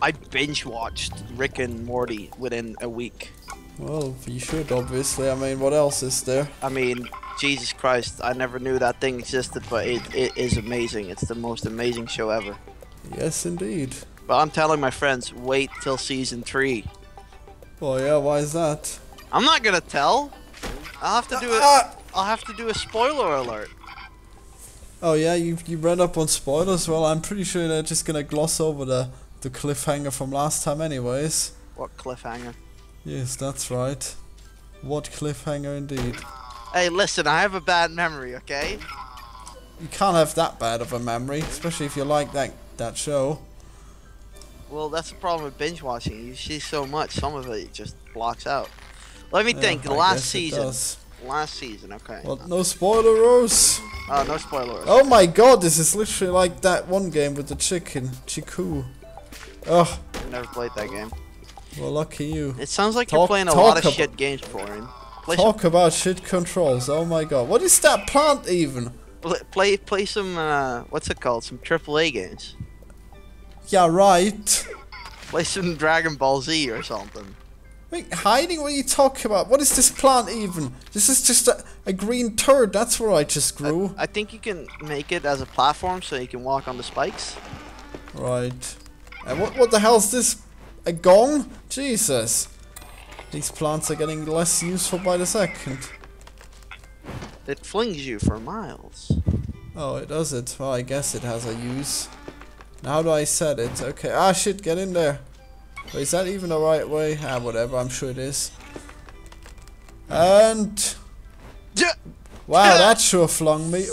I binge watched Rick and Morty within a week. Well, you should obviously. I mean, what else is there? I mean, Jesus Christ, I never knew that thing existed, but it, it is amazing. It's the most amazing show ever. Yes, indeed. But I'm telling my friends, wait till season three. Well, yeah. Why is that? I'm not gonna tell. I'll have to do it. Ah! I'll have to do a spoiler alert. Oh yeah, you you read up on spoilers. Well, I'm pretty sure they're just gonna gloss over the the cliffhanger from last time, anyways. What cliffhanger? Yes, that's right. What cliffhanger indeed. Hey, listen, I have a bad memory, okay? You can't have that bad of a memory, especially if you like that that show. Well, that's the problem with binge watching. You see so much, some of it just blocks out. Let me Yeah, think. The last season. does. Last season, okay. Well, no spoilers. Oh, no spoilers. Oh my god, this is literally like that one game with the chicken, Chiku. Oh, I've never played that game. Well, lucky you. It sounds like you're playing a lot of shit games for him. Play, some, Talk about shit controls. Oh my god, what is that plant even? play, play, play some. Uh, what's it called? Some AAA games. Yeah, right. Play some Dragon Ball Z or something. Wait, hiding? What are you talking about? What is this plant even? This is just a, a green turd. That's where I just grew. I think you can make it as a platform so you can walk on the spikes. Right. And what what the hell's this? A gong? Jesus. These plants are getting less useful by the second. It flings you for miles. Oh, it does it. Well, I guess it has a use. Now, how do I set it? Okay. Ah, shit, get in there. Wait, is that even the right way? Ah, whatever. I'm sure it is. And... Yeah. Wow, that sure flung me.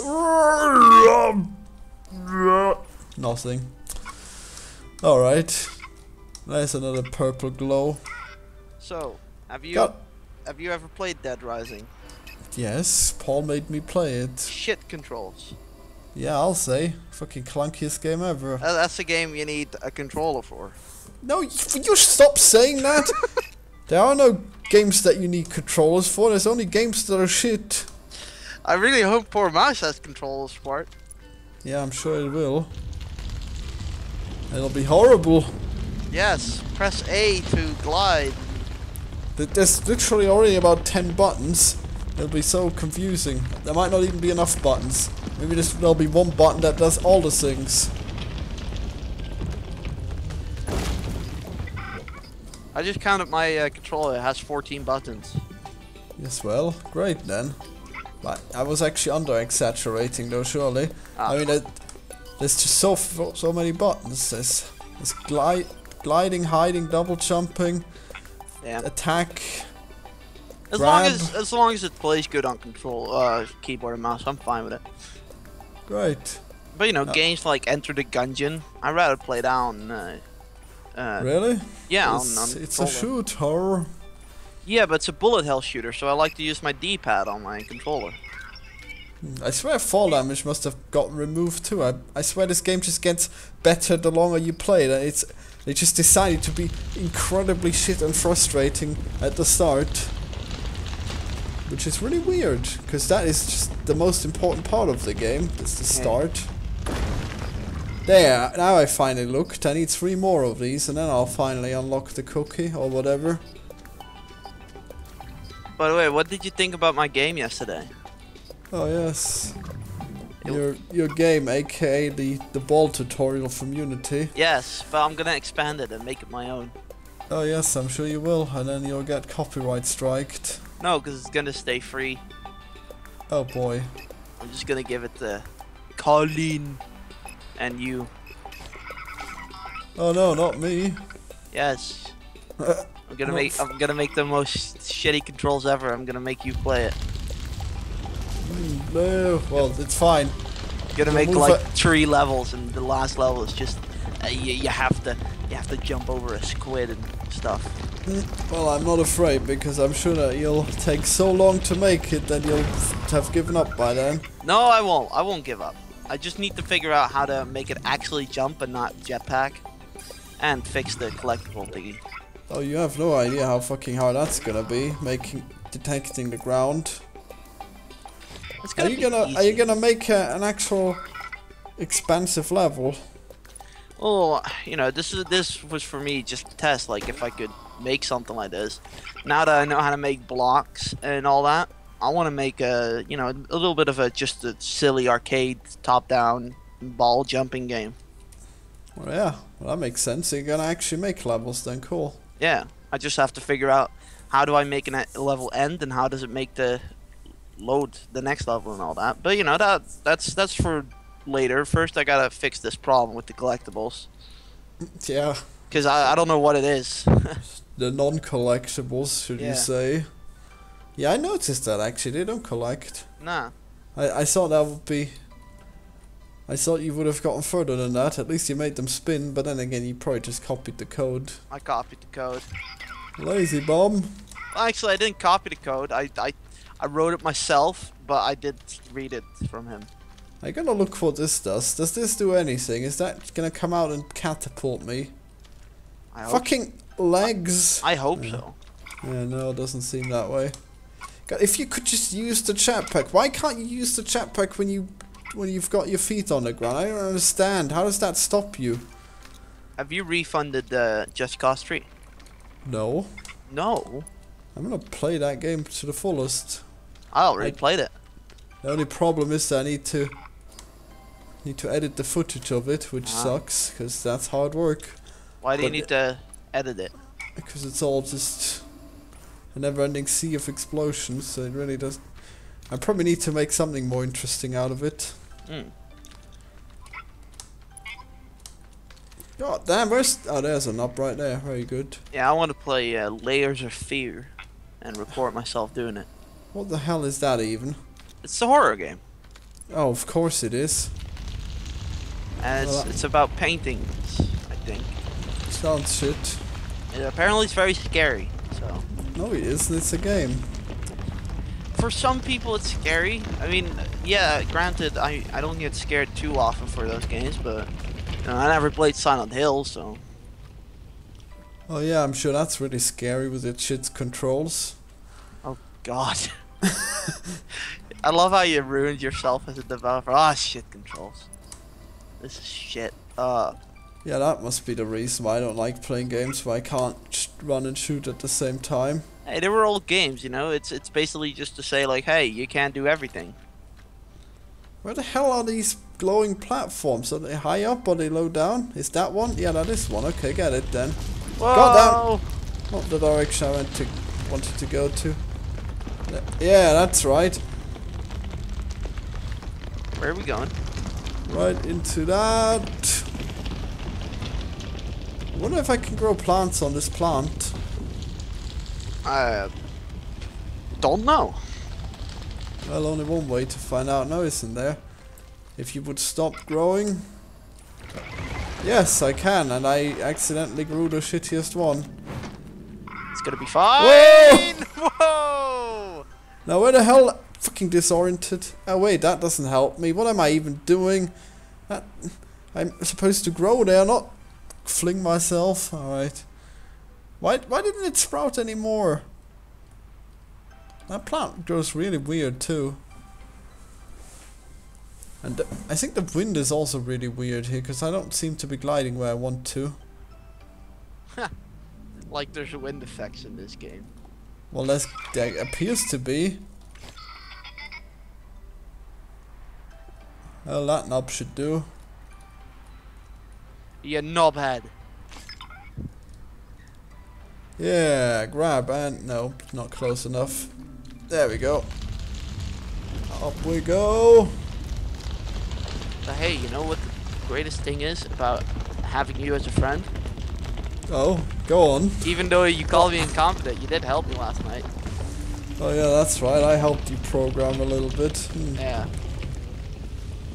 Nothing. Alright. There's another purple glow. So, have you have you ever played Dead Rising? Yes, Paul made me play it. Shit controls. Yeah, I'll say. Fucking clunkiest game ever. Uh, that's a game you need a controller for. No, you, you stop saying that! there are no games that you need controllers for, there's only games that are shit. I really hope poor mouse has controllers for it. Yeah, I'm sure it will. It'll be horrible. Yes, press A to glide. There's literally already about 10 buttons. It'll be so confusing. There might not even be enough buttons. Maybe just there'll be one button that does all the things. I just counted my uh, controller. It has 14 buttons. Yes, well, great then. But I was actually under exaggerating though, surely. Ah. I mean, it, there's just so f- so many buttons. There's, there's glide, gliding, hiding, double jumping, Yeah. attack. As long as as long as it plays good on control, uh, keyboard and mouse, I'm fine with it. Great. But you know, Uh, games like Enter the Gungeon, I'd rather play that on. Uh, uh, Really? yeah, it's, on it's a shooter. Yeah, but it's a bullet hell shooter, so I like to use my D-pad on my controller. I swear fall damage must have gotten removed too. I, I swear this game just gets better the longer you play it. It's they just decided to be incredibly shit and frustrating at the start. Which is really weird, because that is just the most important part of the game. It's the start. There, now I finally looked. I need three more of these and then I'll finally unlock the cookie or whatever. By the way, what did you think about my game yesterday? Oh yes. Your your game, aka the the ball tutorial from Unity. Yes, but I'm gonna expand it and make it my own. Oh yes, I'm sure you will, and then you'll get copyright striked. No, because it's gonna stay free. Oh boy. I'm just gonna give it to Colleen and you. Oh no, not me. Yes. I'm gonna make I'm gonna make the most shitty controls ever. I'm gonna make you play it. Mm, no, well, it's fine. You gonna make move like it- three levels, and the last level is just uh, you, you have to you have to jump over a squid and stuff. Mm, Well, I'm not afraid because I'm sure that you'll take so long to make it that you'll have given up by then. No, I won't. I won't give up. I just need to figure out how to make it actually jump and not jetpack, and fix the collectible thingy. Oh, you have no idea how fucking hard that's gonna be, making detecting the ground. It's Are you gonna easy. are you gonna make a, an actual expansive level? Well, you know, this is this was for me just to test, like if I could make something like this. Now that I know how to make blocks and all that, I want to make a you know a little bit of a just a silly arcade top-down ball jumping game. Well, yeah, well, that makes sense. You're gonna actually make levels then, cool. Yeah, I just have to figure out how do I make an a level end and how does it make the load the next level and all that. But you know that that's that's for later. First, I gotta fix this problem with the collectibles Yeah, because I, I don't know what it is. the non-collectibles, should Yeah. you say? Yeah, I noticed that actually. They don't collect. nah. I I thought that would be. I thought you would have gotten further than that. At least you made them spin, but then again, you probably just copied the code. I copied the code. Lazy bomb. Actually, I didn't copy the code. I, I, I wrote it myself, but I did read it from him. I gotta look what this does. Does this do anything? Is that gonna come out and catapult me? I Fucking legs. I hope Yeah. so. Yeah, no, it doesn't seem that way. God, if you could just use the jetpack, why can't you use the jetpack when you when you've got your feet on the ground? I don't understand. How does that stop you? Have you refunded the Just Cause 3? No, No. I'm gonna play that game to the fullest. I already I- played it. The only problem is that I need to need to edit the footage of it, which Ah. sucks because that's hard work. Why do you need to edit it? Because it's all just a never-ending sea of explosions. So it really does. I probably need to make something more interesting out of it. Mm. God damn, where's... Oh, there's an up right there. Very good. Yeah, I want to play uh, Layers of Fear and record myself doing it. What the hell is that even? It's a horror game. Oh, of course it is. and it's Well, uh, it's about paintings. I think. Sounds shit. And apparently, it's very scary. So No, it isn't. It's a game. for some people, it's scary. I mean, yeah. Granted, I I don't get scared too often for those games, but you know, I never played Silent Hill, so Oh yeah, I'm sure that's really scary with its shit's controls. Oh god. I love how you ruined yourself as a developer. Ah, shit controls. This is shit. Uh, Yeah, that must be the reason why I don't like playing games where I can't run and shoot at the same time. hey, they were old games, you know. It's it's basically just to say like, hey, you can't do everything. Where the hell are these glowing platforms? Are they high up or are they low down? Is that one? Yeah, that is one. Okay, get it then. Whoa! God Not the direction I went to wanted to go to. Yeah, that's right. Where are we going? Right into that. I wonder if I can grow plants on this plant. I don't know. Well, only one way to find out now, isn't there? If you would stop growing. Yes, I can, and I accidentally grew the shittiest one. It's gonna be fine. Whoa! Now, where the hell? Fucking disoriented. Oh, wait, that doesn't help me. What am I even doing? That, I'm supposed to grow there, not fling myself. Alright. Why, why didn't it sprout anymore? That plant grows really weird, too. And I think the wind is also really weird here, because I don't seem to be gliding where I want to. Like there's wind effects in this game. Well, there's, there appears to be. Well, that knob should do. You knobhead. Yeah, grab and no, not close enough. There we go. Up we go. But hey, you know what the greatest thing is about having you as a friend? Oh, go on. Even though you called me incompetent, you did help me last night. Oh yeah, that's right. I helped you program a little bit. Hmm. Yeah.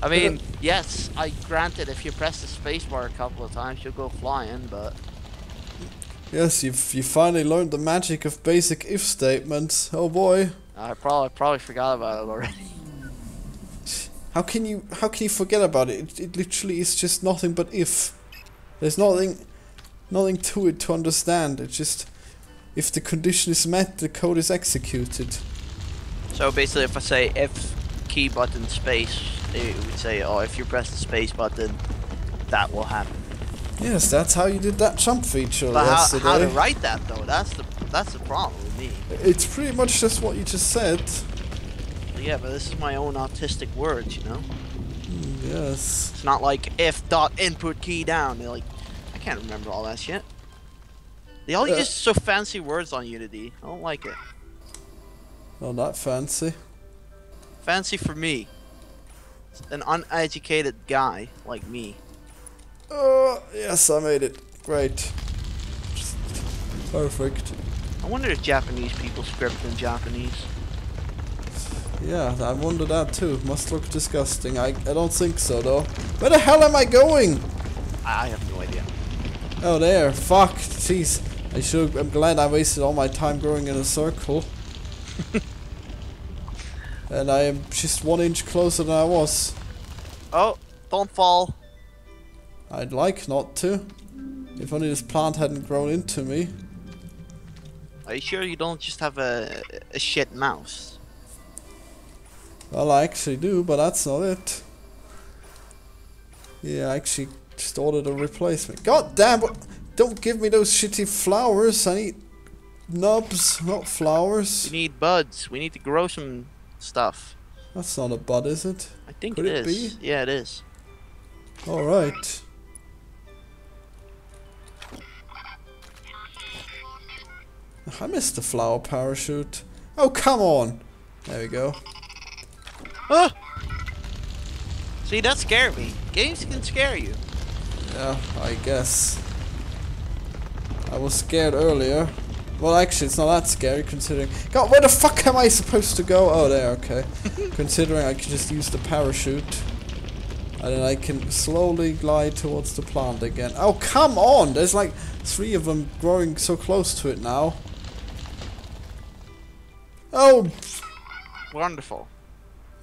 I mean, yes, I granted if you press the spacebar a couple of times, you'll go flying, but Yes, you've you finally learned the magic of basic if statements. Oh boy. I probably probably forgot about it already. How can you how can you forget about it? It, it literally is just nothing but if. There's nothing nothing to it to understand. It's just if the condition is met, the code is executed. So basically, if I say F key button space, it would say, oh, if you press the space button, that will happen. Yes, that's how you did that jump feature But how, yesterday. how to write that though? That's the that's the problem with me. It's pretty much just what you just said. Yeah, but this is my own autistic words, you know. Mm, Yes. It's not like if dot input key down. They're like, I can't remember all that shit. They all Uh. use so fancy words on Unity. I don't like it. Not fancy. Fancy for me. An uneducated guy like me. Oh, yes, I made it. Great. Perfect. I wonder if Japanese people script in Japanese. Yeah, I wonder that too. Must look disgusting. I, I don't think so though. Where the hell am I going? I have no idea. Oh, there. Fuck. Jeez. I should. I'm glad I wasted all my time going in a circle. and I am just one inch closer than I was. Oh, don't fall. I'd like not to. If only this plant hadn't grown into me. Are you sure you don't just have a, a shit mouse? Well, I actually do, but that's not it. Yeah, I actually just ordered a replacement. God damn! What? Don't give me those shitty flowers. I need nubs, not flowers. We need buds. We need to grow some stuff. That's not a bud, is it? I think Could it it is. be? Yeah, it is. All right. I missed the flower parachute. Oh, come on! There we go. Ah! See, that scared me. Games can scare you. Yeah, I guess. I was scared earlier. Well, actually, it's not that scary considering. God, where the fuck am I supposed to go? Oh, there, okay. considering I can just use the parachute. And then I can slowly glide towards the plant again. Oh, come on! There's like three of them growing so close to it now. Oh, Wonderful.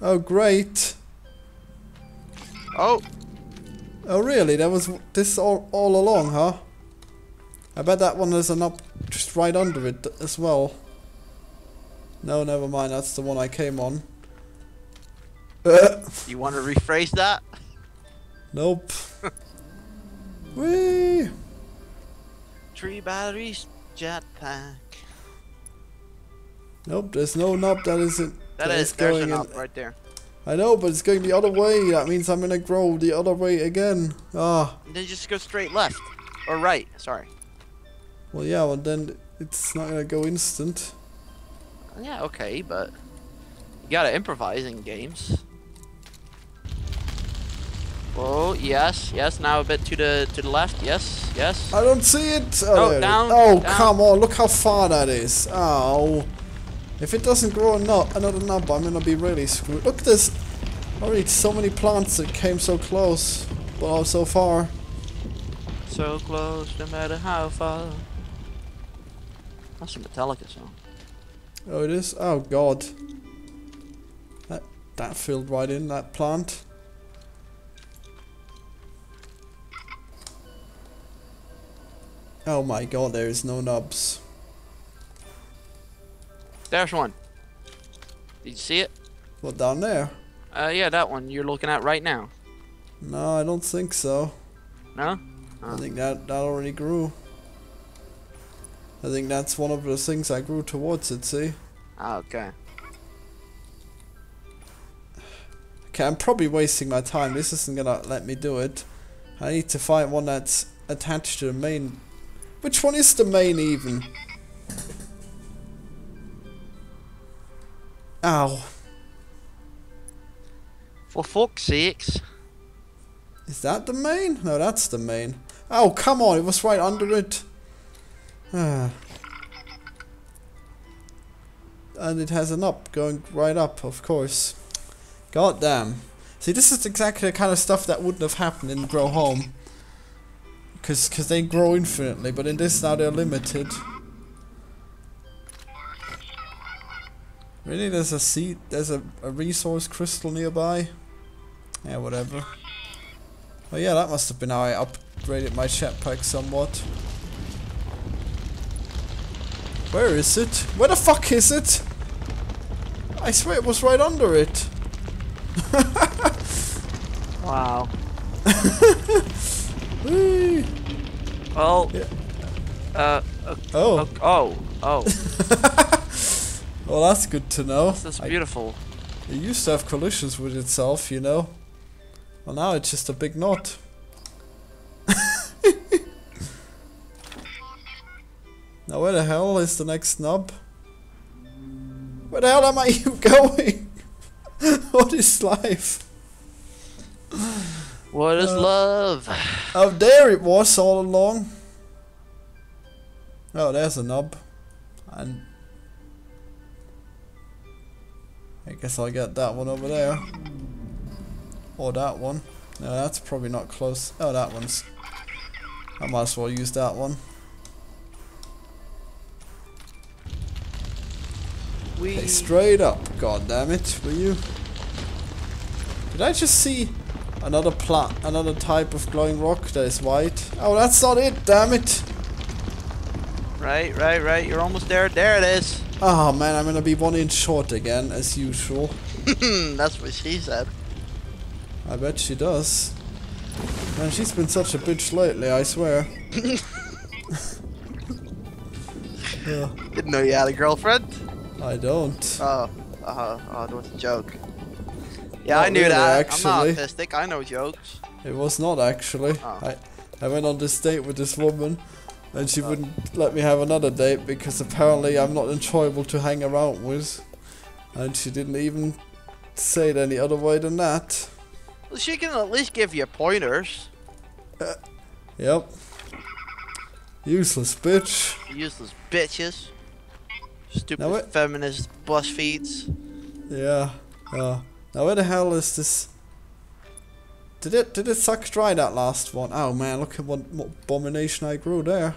oh great. Oh, Oh really? That was this all, all along, huh? I bet that one is an up just right under it as well. No, never mind. That's the one I came on. You want to rephrase that? nope. Whee! Tree batteries, jetpack. Nope. There's no knob that isn't. That that is, is there's going an in- up right there. I know, but it's going the other way. That means I'm gonna grow the other way again. Ah. Then just go straight left. Or right, sorry. Well, yeah. Well, then it's not gonna go instant. Yeah, okay, but you gotta improvise in games. Oh yes, yes. Now a bit to the to the left. Yes, yes. I don't see it. Oh, Oh, there it is. down, oh down. come on! Look how far that is. Oh, if it doesn't grow nut, another nub, I'm gonna be really screwed. Look at this. Already so many plants that came so close, well, so far. So close, no matter how far. That's a Metallica song. Oh, it is. Oh God. That that filled right in that plant. Oh my God! There is no nubs. There's one. Did you see it? What down there? Uh, yeah, that one you're looking at right now. No, I don't think so. No? I Oh. think that that already grew. I think that's one of the things I grew towards it, see? Ah, okay. Okay, I'm probably wasting my time. This isn't gonna let me do it. I need to find one that's attached to the main. Which one is the main even? Ow. For fuck's sakes. Is that the main? No, that's the main. Oh, come on, it was right under it. Ah. and it has an up, going right up, of course. God damn. See, this is exactly the kind of stuff that wouldn't have happened in Grow Home. Because cause they grow infinitely, but in this now they're limited. Really, there's a seed, there's a, a resource crystal nearby? Yeah, whatever. Oh yeah, that must have been how I upgraded my jetpack somewhat. Where is it? Where the fuck is it? I swear it was right under it. Wow. Well, Yeah. uh, uh, Oh, oh, oh, well that's good to know. this is I- beautiful. It used to have collisions with itself, you know. Well now it's just a big knot. now where the hell is the next knob? Where the hell am I going? what is life? What is Uh, love? Oh, there it was all along. Oh, there's a knob. And I guess I'll get that one over there. Or that one. No, that's probably not close. Oh, that one's. I might as well use that one. We Okay, straight up. God damn it, will you? Did I just see another plant, another type of glowing rock that is white? Oh, that's not it. Damn it. right, right, right. You're almost there. There it is. Oh man, I'm gonna be one inch short again, as usual. That's what she said. I bet she does. Man, she's been such a bitch lately, I swear. yeah, Didn't know you had a girlfriend. I don't. Oh, uh, oh, that was a joke. Yeah, Not I knew really, that. actually. I'm not autistic. I know jokes. It was not actually. Oh. I, I went on this date with this woman, and she wouldn't let me have another date because apparently I'm not enjoyable to hang around with. And she didn't even say it any other way than that. Well, she can at least give you pointers. Yep. Useless bitch. Useless bitches. Stupid feminist bus feeds. Yeah. Uh, now where the hell is this? Did it did it suck dry that last one? Oh man, look at what, what abomination I grew there.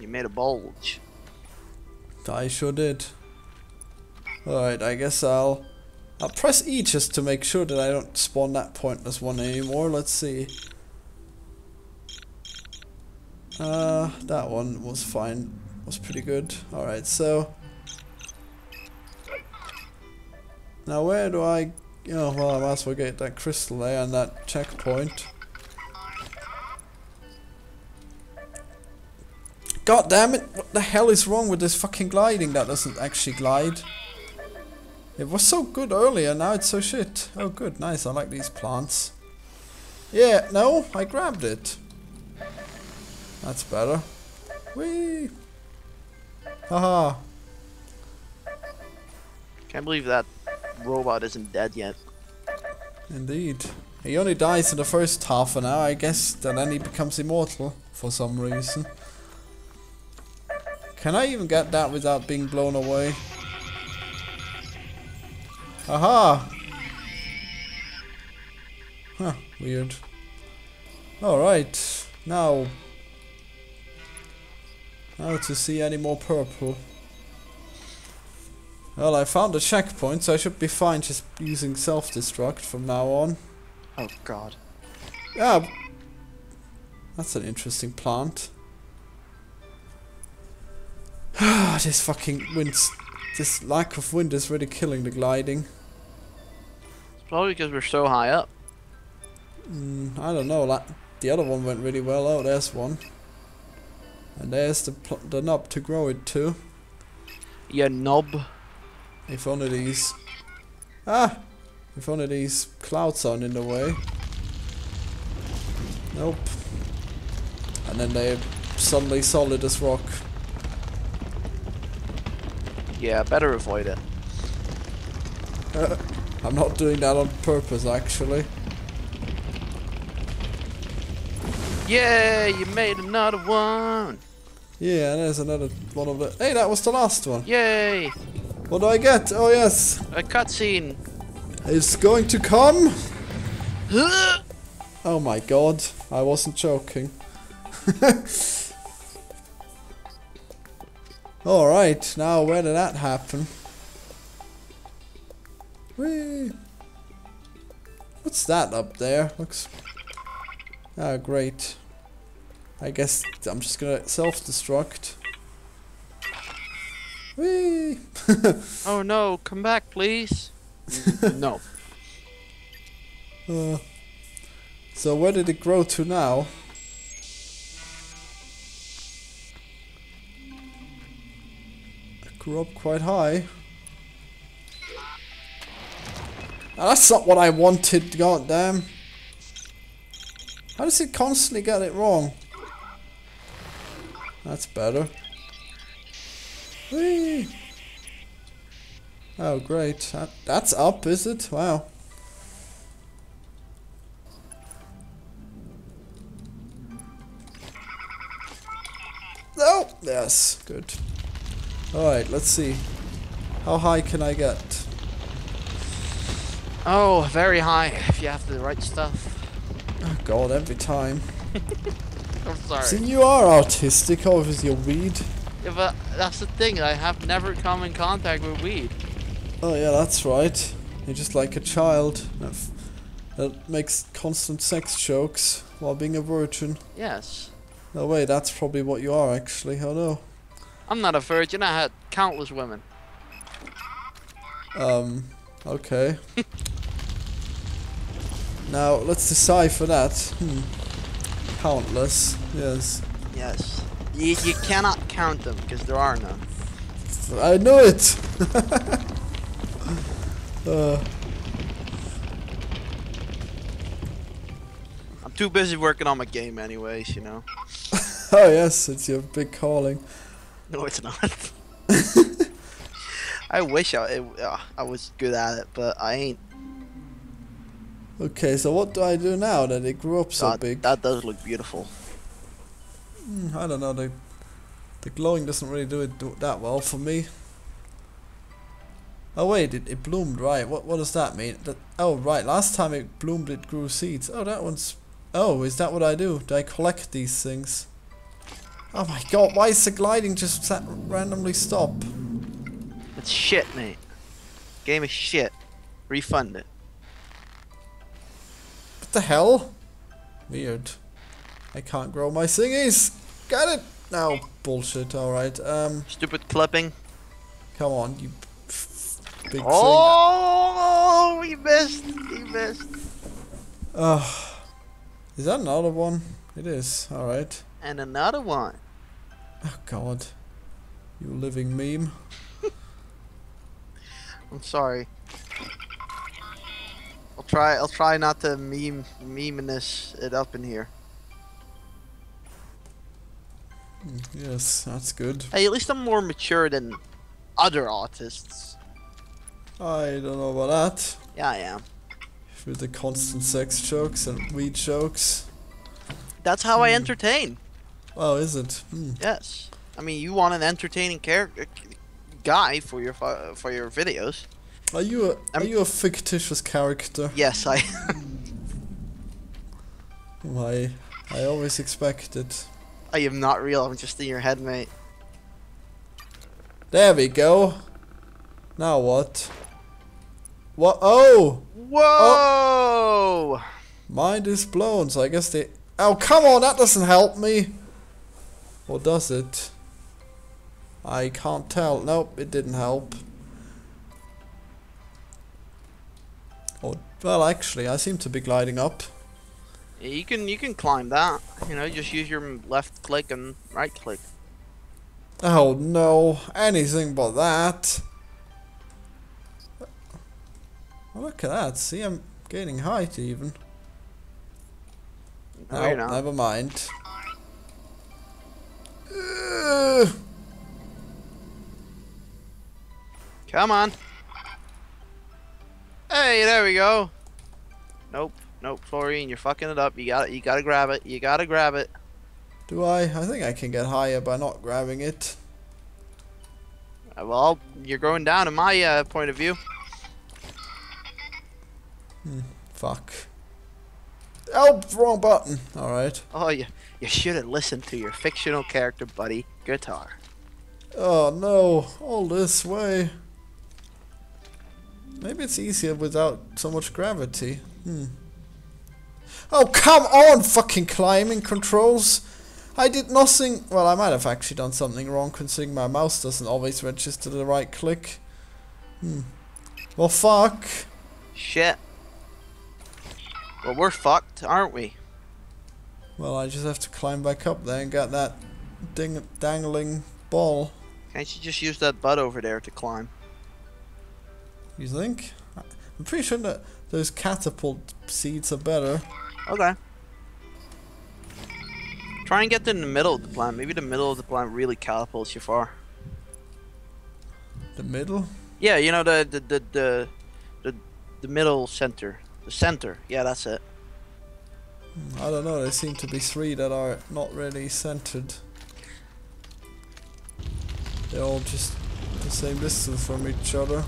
You made a bulge. I sure did. Alright, I guess I'll I'll press E just to make sure that I don't spawn that pointless one anymore. Let's see. Uh that one was fine. Was pretty good. Alright, so now where do I Oh well I might as well get that crystal there and that checkpoint. God damn it! What the hell is wrong with this fucking gliding that doesn't actually glide? It was so good earlier, now it's so shit. Oh good, nice, I like these plants. Yeah, no, I grabbed it. That's better. Whee! Haha. Can't believe that robot isn't dead yet. Indeed. He only dies in the first half an hour, I guess, and then he becomes immortal for some reason. Can I even get that without being blown away? Aha! Huh, weird. Alright, now... Now to see any more purple. Well, I found a checkpoint, so I should be fine just using self-destruct from now on. Oh god. Yeah, that's an interesting plant. this fucking wind, this lack of wind is really killing the gliding. It's probably because we're so high up. Mm, I don't know. That the other one went really well. Oh, there's one, and there's the pl the knob to grow it to. You knob. If only these, ah, if only these clouds aren't in the way. Nope. And then they're suddenly solid as rock. Yeah, better avoid it. I'm not doing that on purpose, actually. Yeah, you made another one. Yeah, there's another one of the. Hey, that was the last one. Yay! What do I get? Oh yes, A cutscene. it's going to come. Oh my god, I wasn't joking. Alright, now where did that happen? Whee! What's that up there? Looks... Ah, great. I guess I'm just gonna self-destruct. Whee! oh no, come back, please. no. Uh, so where did it grow to now? Grew up quite high. Now, that's not what I wanted, God damn! How does it constantly get it wrong? That's better. Whee! Oh, great. That, that's up, is it? Wow. Oh, yes, good. Alright, let's see. How high can I get? Oh, very high if you have the right stuff. Oh god, every time. I'm sorry. See, you are autistic over oh, your weed. Yeah, but that's the thing. I have never come in contact with weed. Oh yeah, that's right. You're just like a child that, that makes constant sex jokes while being a virgin. Yes. No way, that's probably what you are actually. Oh no. I'm not a virgin. I had countless women. Um, okay. now, let's decipher that. Hmm. Countless, yes. Yes. You, you cannot count them because there are none. I know it! uh, I'm too busy working on my game anyways, you know. oh yes, it's your big calling. No, it's not. I wish I it, uh, I was good at it, but I ain't. Okay, so what do I do now that it grew up so God, big? That does look beautiful. Hmm, I don't know, the, the glowing doesn't really do it do that well for me. Oh wait, it, it bloomed, right. What what does that mean? That, oh right, last time it bloomed it grew seeds. Oh that one's Oh, is that what I do? Do I collect these things? Oh my god, why is the gliding just randomly stop? It's shit, mate. Game is shit. Refund it. What the hell? Weird. I can't grow my thingies. Got it. No bullshit. All right. Um, Stupid clipping. come on, you big Oh, we missed. We missed. Ugh. Is that another one? It is. All right. And another one. Oh god. You living meme. I'm sorry. I'll try. I'll try not to meme meminess it up in here. Mm, Yes, that's good. Hey, at least I'm more mature than other artists. I don't know about that. Yeah, I am. With the constant sex jokes and weed jokes. That's how I entertain. Oh, is it? Hmm. Yes. I mean, you want an entertaining character guy for your for your videos. Are you a are you a fictitious character? Yes, I. Why? I always expected. I am not real. I'm just in your head, mate. There we go. Now what? What? Oh! Whoa! Mind is blown, so I guess they... Oh, come on, that doesn't help me! Or does it? I can't tell. Nope, it didn't help. Oh, well, actually, I seem to be gliding up. Yeah, you can you can climb that. You know, just use your left click and right click. Oh no, anything but that. Oh, look at that. See, I'm gaining height even. No, not. never mind. Come on. Hey, there we go. Nope, nope, Florian, you're fucking it up. You got You gotta grab it. You gotta grab it. Do I? I think I can get higher by not grabbing it. Uh, Well, you're going down in my uh, point of view. Fuck. Oh, wrong button. Alright. Oh, you you should have listened to your fictional character buddy, Guitar. Oh no, all this way. Maybe it's easier without so much gravity. Hmm. Oh, come on, fucking climbing controls! I did nothing. Well, I might have actually done something wrong considering my mouse doesn't always register the right click. Hmm. Well, fuck. Shit. Well, we're fucked, aren't we? Well, I just have to climb back up there and get that ding dangling ball. Can't you just use that butt over there to climb? You think? I'm pretty sure that those catapult seeds are better. Okay. Try and get in the middle of the plant. Maybe the middle of the plant really catapults you far. The middle? Yeah, you know the the the the the, the middle center. The center. Yeah, that's it. I don't know, there seem to be three that are not really centered. They're all just the same distance from each other.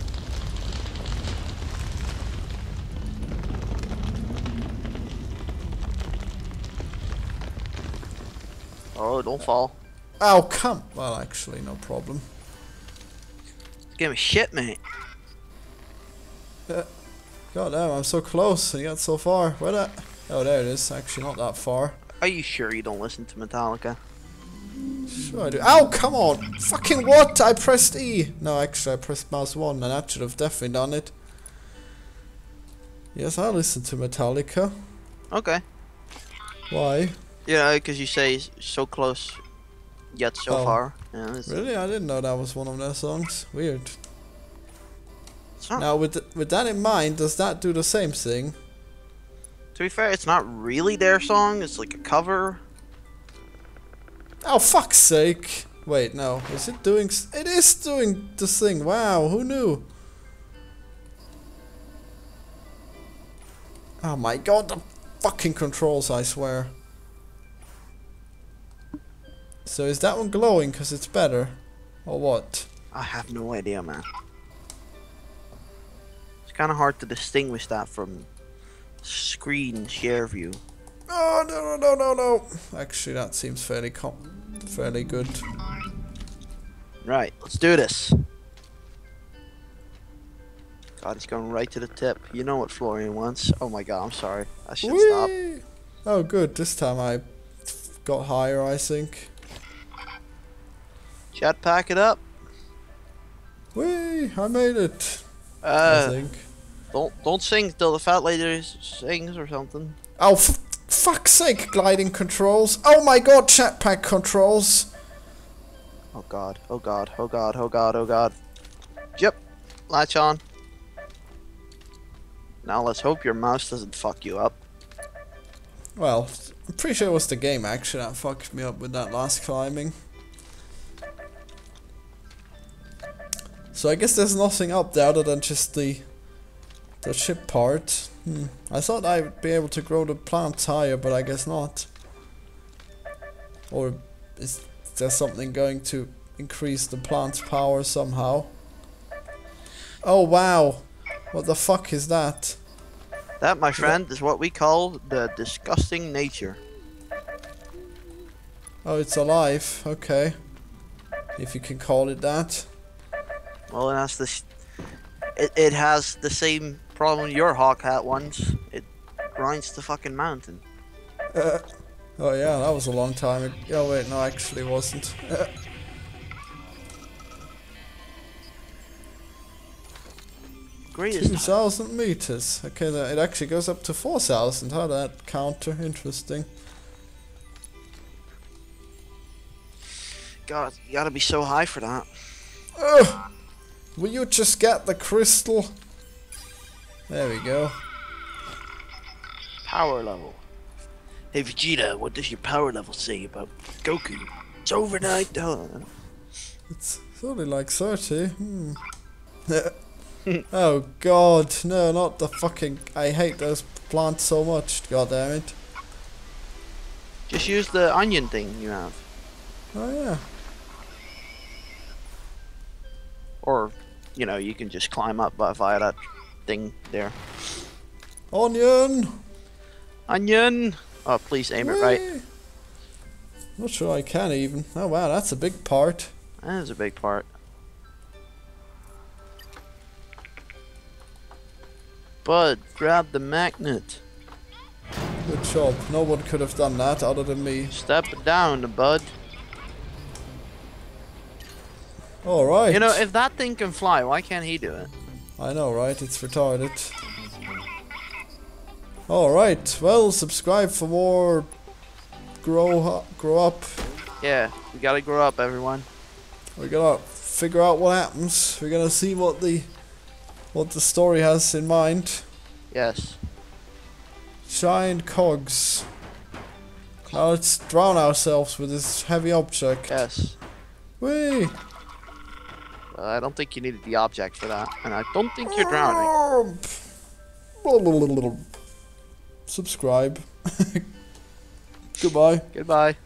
Oh, don't fall. Oh, come! Well, actually, no problem. Give me shit, mate. Uh, God damn, I'm so close and yet so far. Where that? Oh, there it is. Actually, not that far. Are you sure you don't listen to Metallica? Sure I do. Ow, come on! Fucking what? I pressed E! No, actually, I pressed mouse 1 and that should have definitely done it. Yes, I listen to Metallica. Okay. Why? Yeah, because you say so close, yet so Oh. far. Yeah, Really? I didn't know that was one of their songs. Weird. Now, with th with that in mind, does that do the same thing? To be fair, it's not really their song. It's like a cover. Oh, fuck's sake! Wait, no. Is it doing... s- It is doing the thing. Wow, who knew? Oh my god, the fucking controls, I swear. So is that one glowing because it's better? Or what? I have no idea, man. It's kind of hard to distinguish that from screen share view. Oh no no no no no! Actually, that seems fairly com- fairly good. Right, let's do this. God, he's going right to the tip. You know what Florian wants. Oh my god, I'm sorry. I should stop. Oh, good. This time I got higher, I think. Jetpack it up. Whee! I made it. I Uh, think. Don't don't sing till the fat lady sings or something. Oh, f- fuck's sake! Gliding controls. Oh my god! Jetpack controls. Oh god, oh god, oh god, oh god, oh god. Yep, latch on. Now let's hope your mouse doesn't fuck you up. Well, I'm pretty sure it was the game actually that fucked me up with that last climbing. So I guess there's nothing up there other than just the the ship part. Hmm. I thought I'd be able to grow the plants higher, but I guess not. Or is there something going to increase the plant's power somehow? Oh wow! What the fuck is that? That, my friend, is what we call the disgusting nature. Oh, it's alive. Okay. If you can call it that. Well, it has this. It, it has the same problem your hawk hat ones. It grinds the fucking mountain. Uh, oh yeah, that was a long time ago. Oh wait, no, actually wasn't. Greatest. 2,000 meters. Okay, it actually goes up to 4,000. How that counter? Interesting. God, you gotta be so high for that. Ugh! Will you just get the crystal? There we go. Power level. Hey Vegeta, what does your power level say about Goku? It's overnight done. It's only like 30. Hmm. oh god, no, not the fucking. I hate those plants so much. God damn it. Just use the onion thing you have. Oh yeah. Or, you know, you can just climb up by, via that thing there. Onion! Onion! Oh, please aim it right. Not sure I can even. Oh wow, that's a big part. That is a big part. Bud, grab the magnet. Good job. No one could have done that other than me. Step down, bud. Alright. You know, if that thing can fly, why can't he do it? I know, right? It's retarded. Alright, well, subscribe for more grow, up- grow up. Yeah, we gotta grow up, everyone. We're gonna figure out what happens. We're gonna see what the what the story has in mind. Yes. Giant cogs. Now let's drown ourselves with this heavy object. Yes. Whee! Uh, I don't think you needed the object for that, and I don't think you're drowning. Subscribe. Goodbye. Goodbye.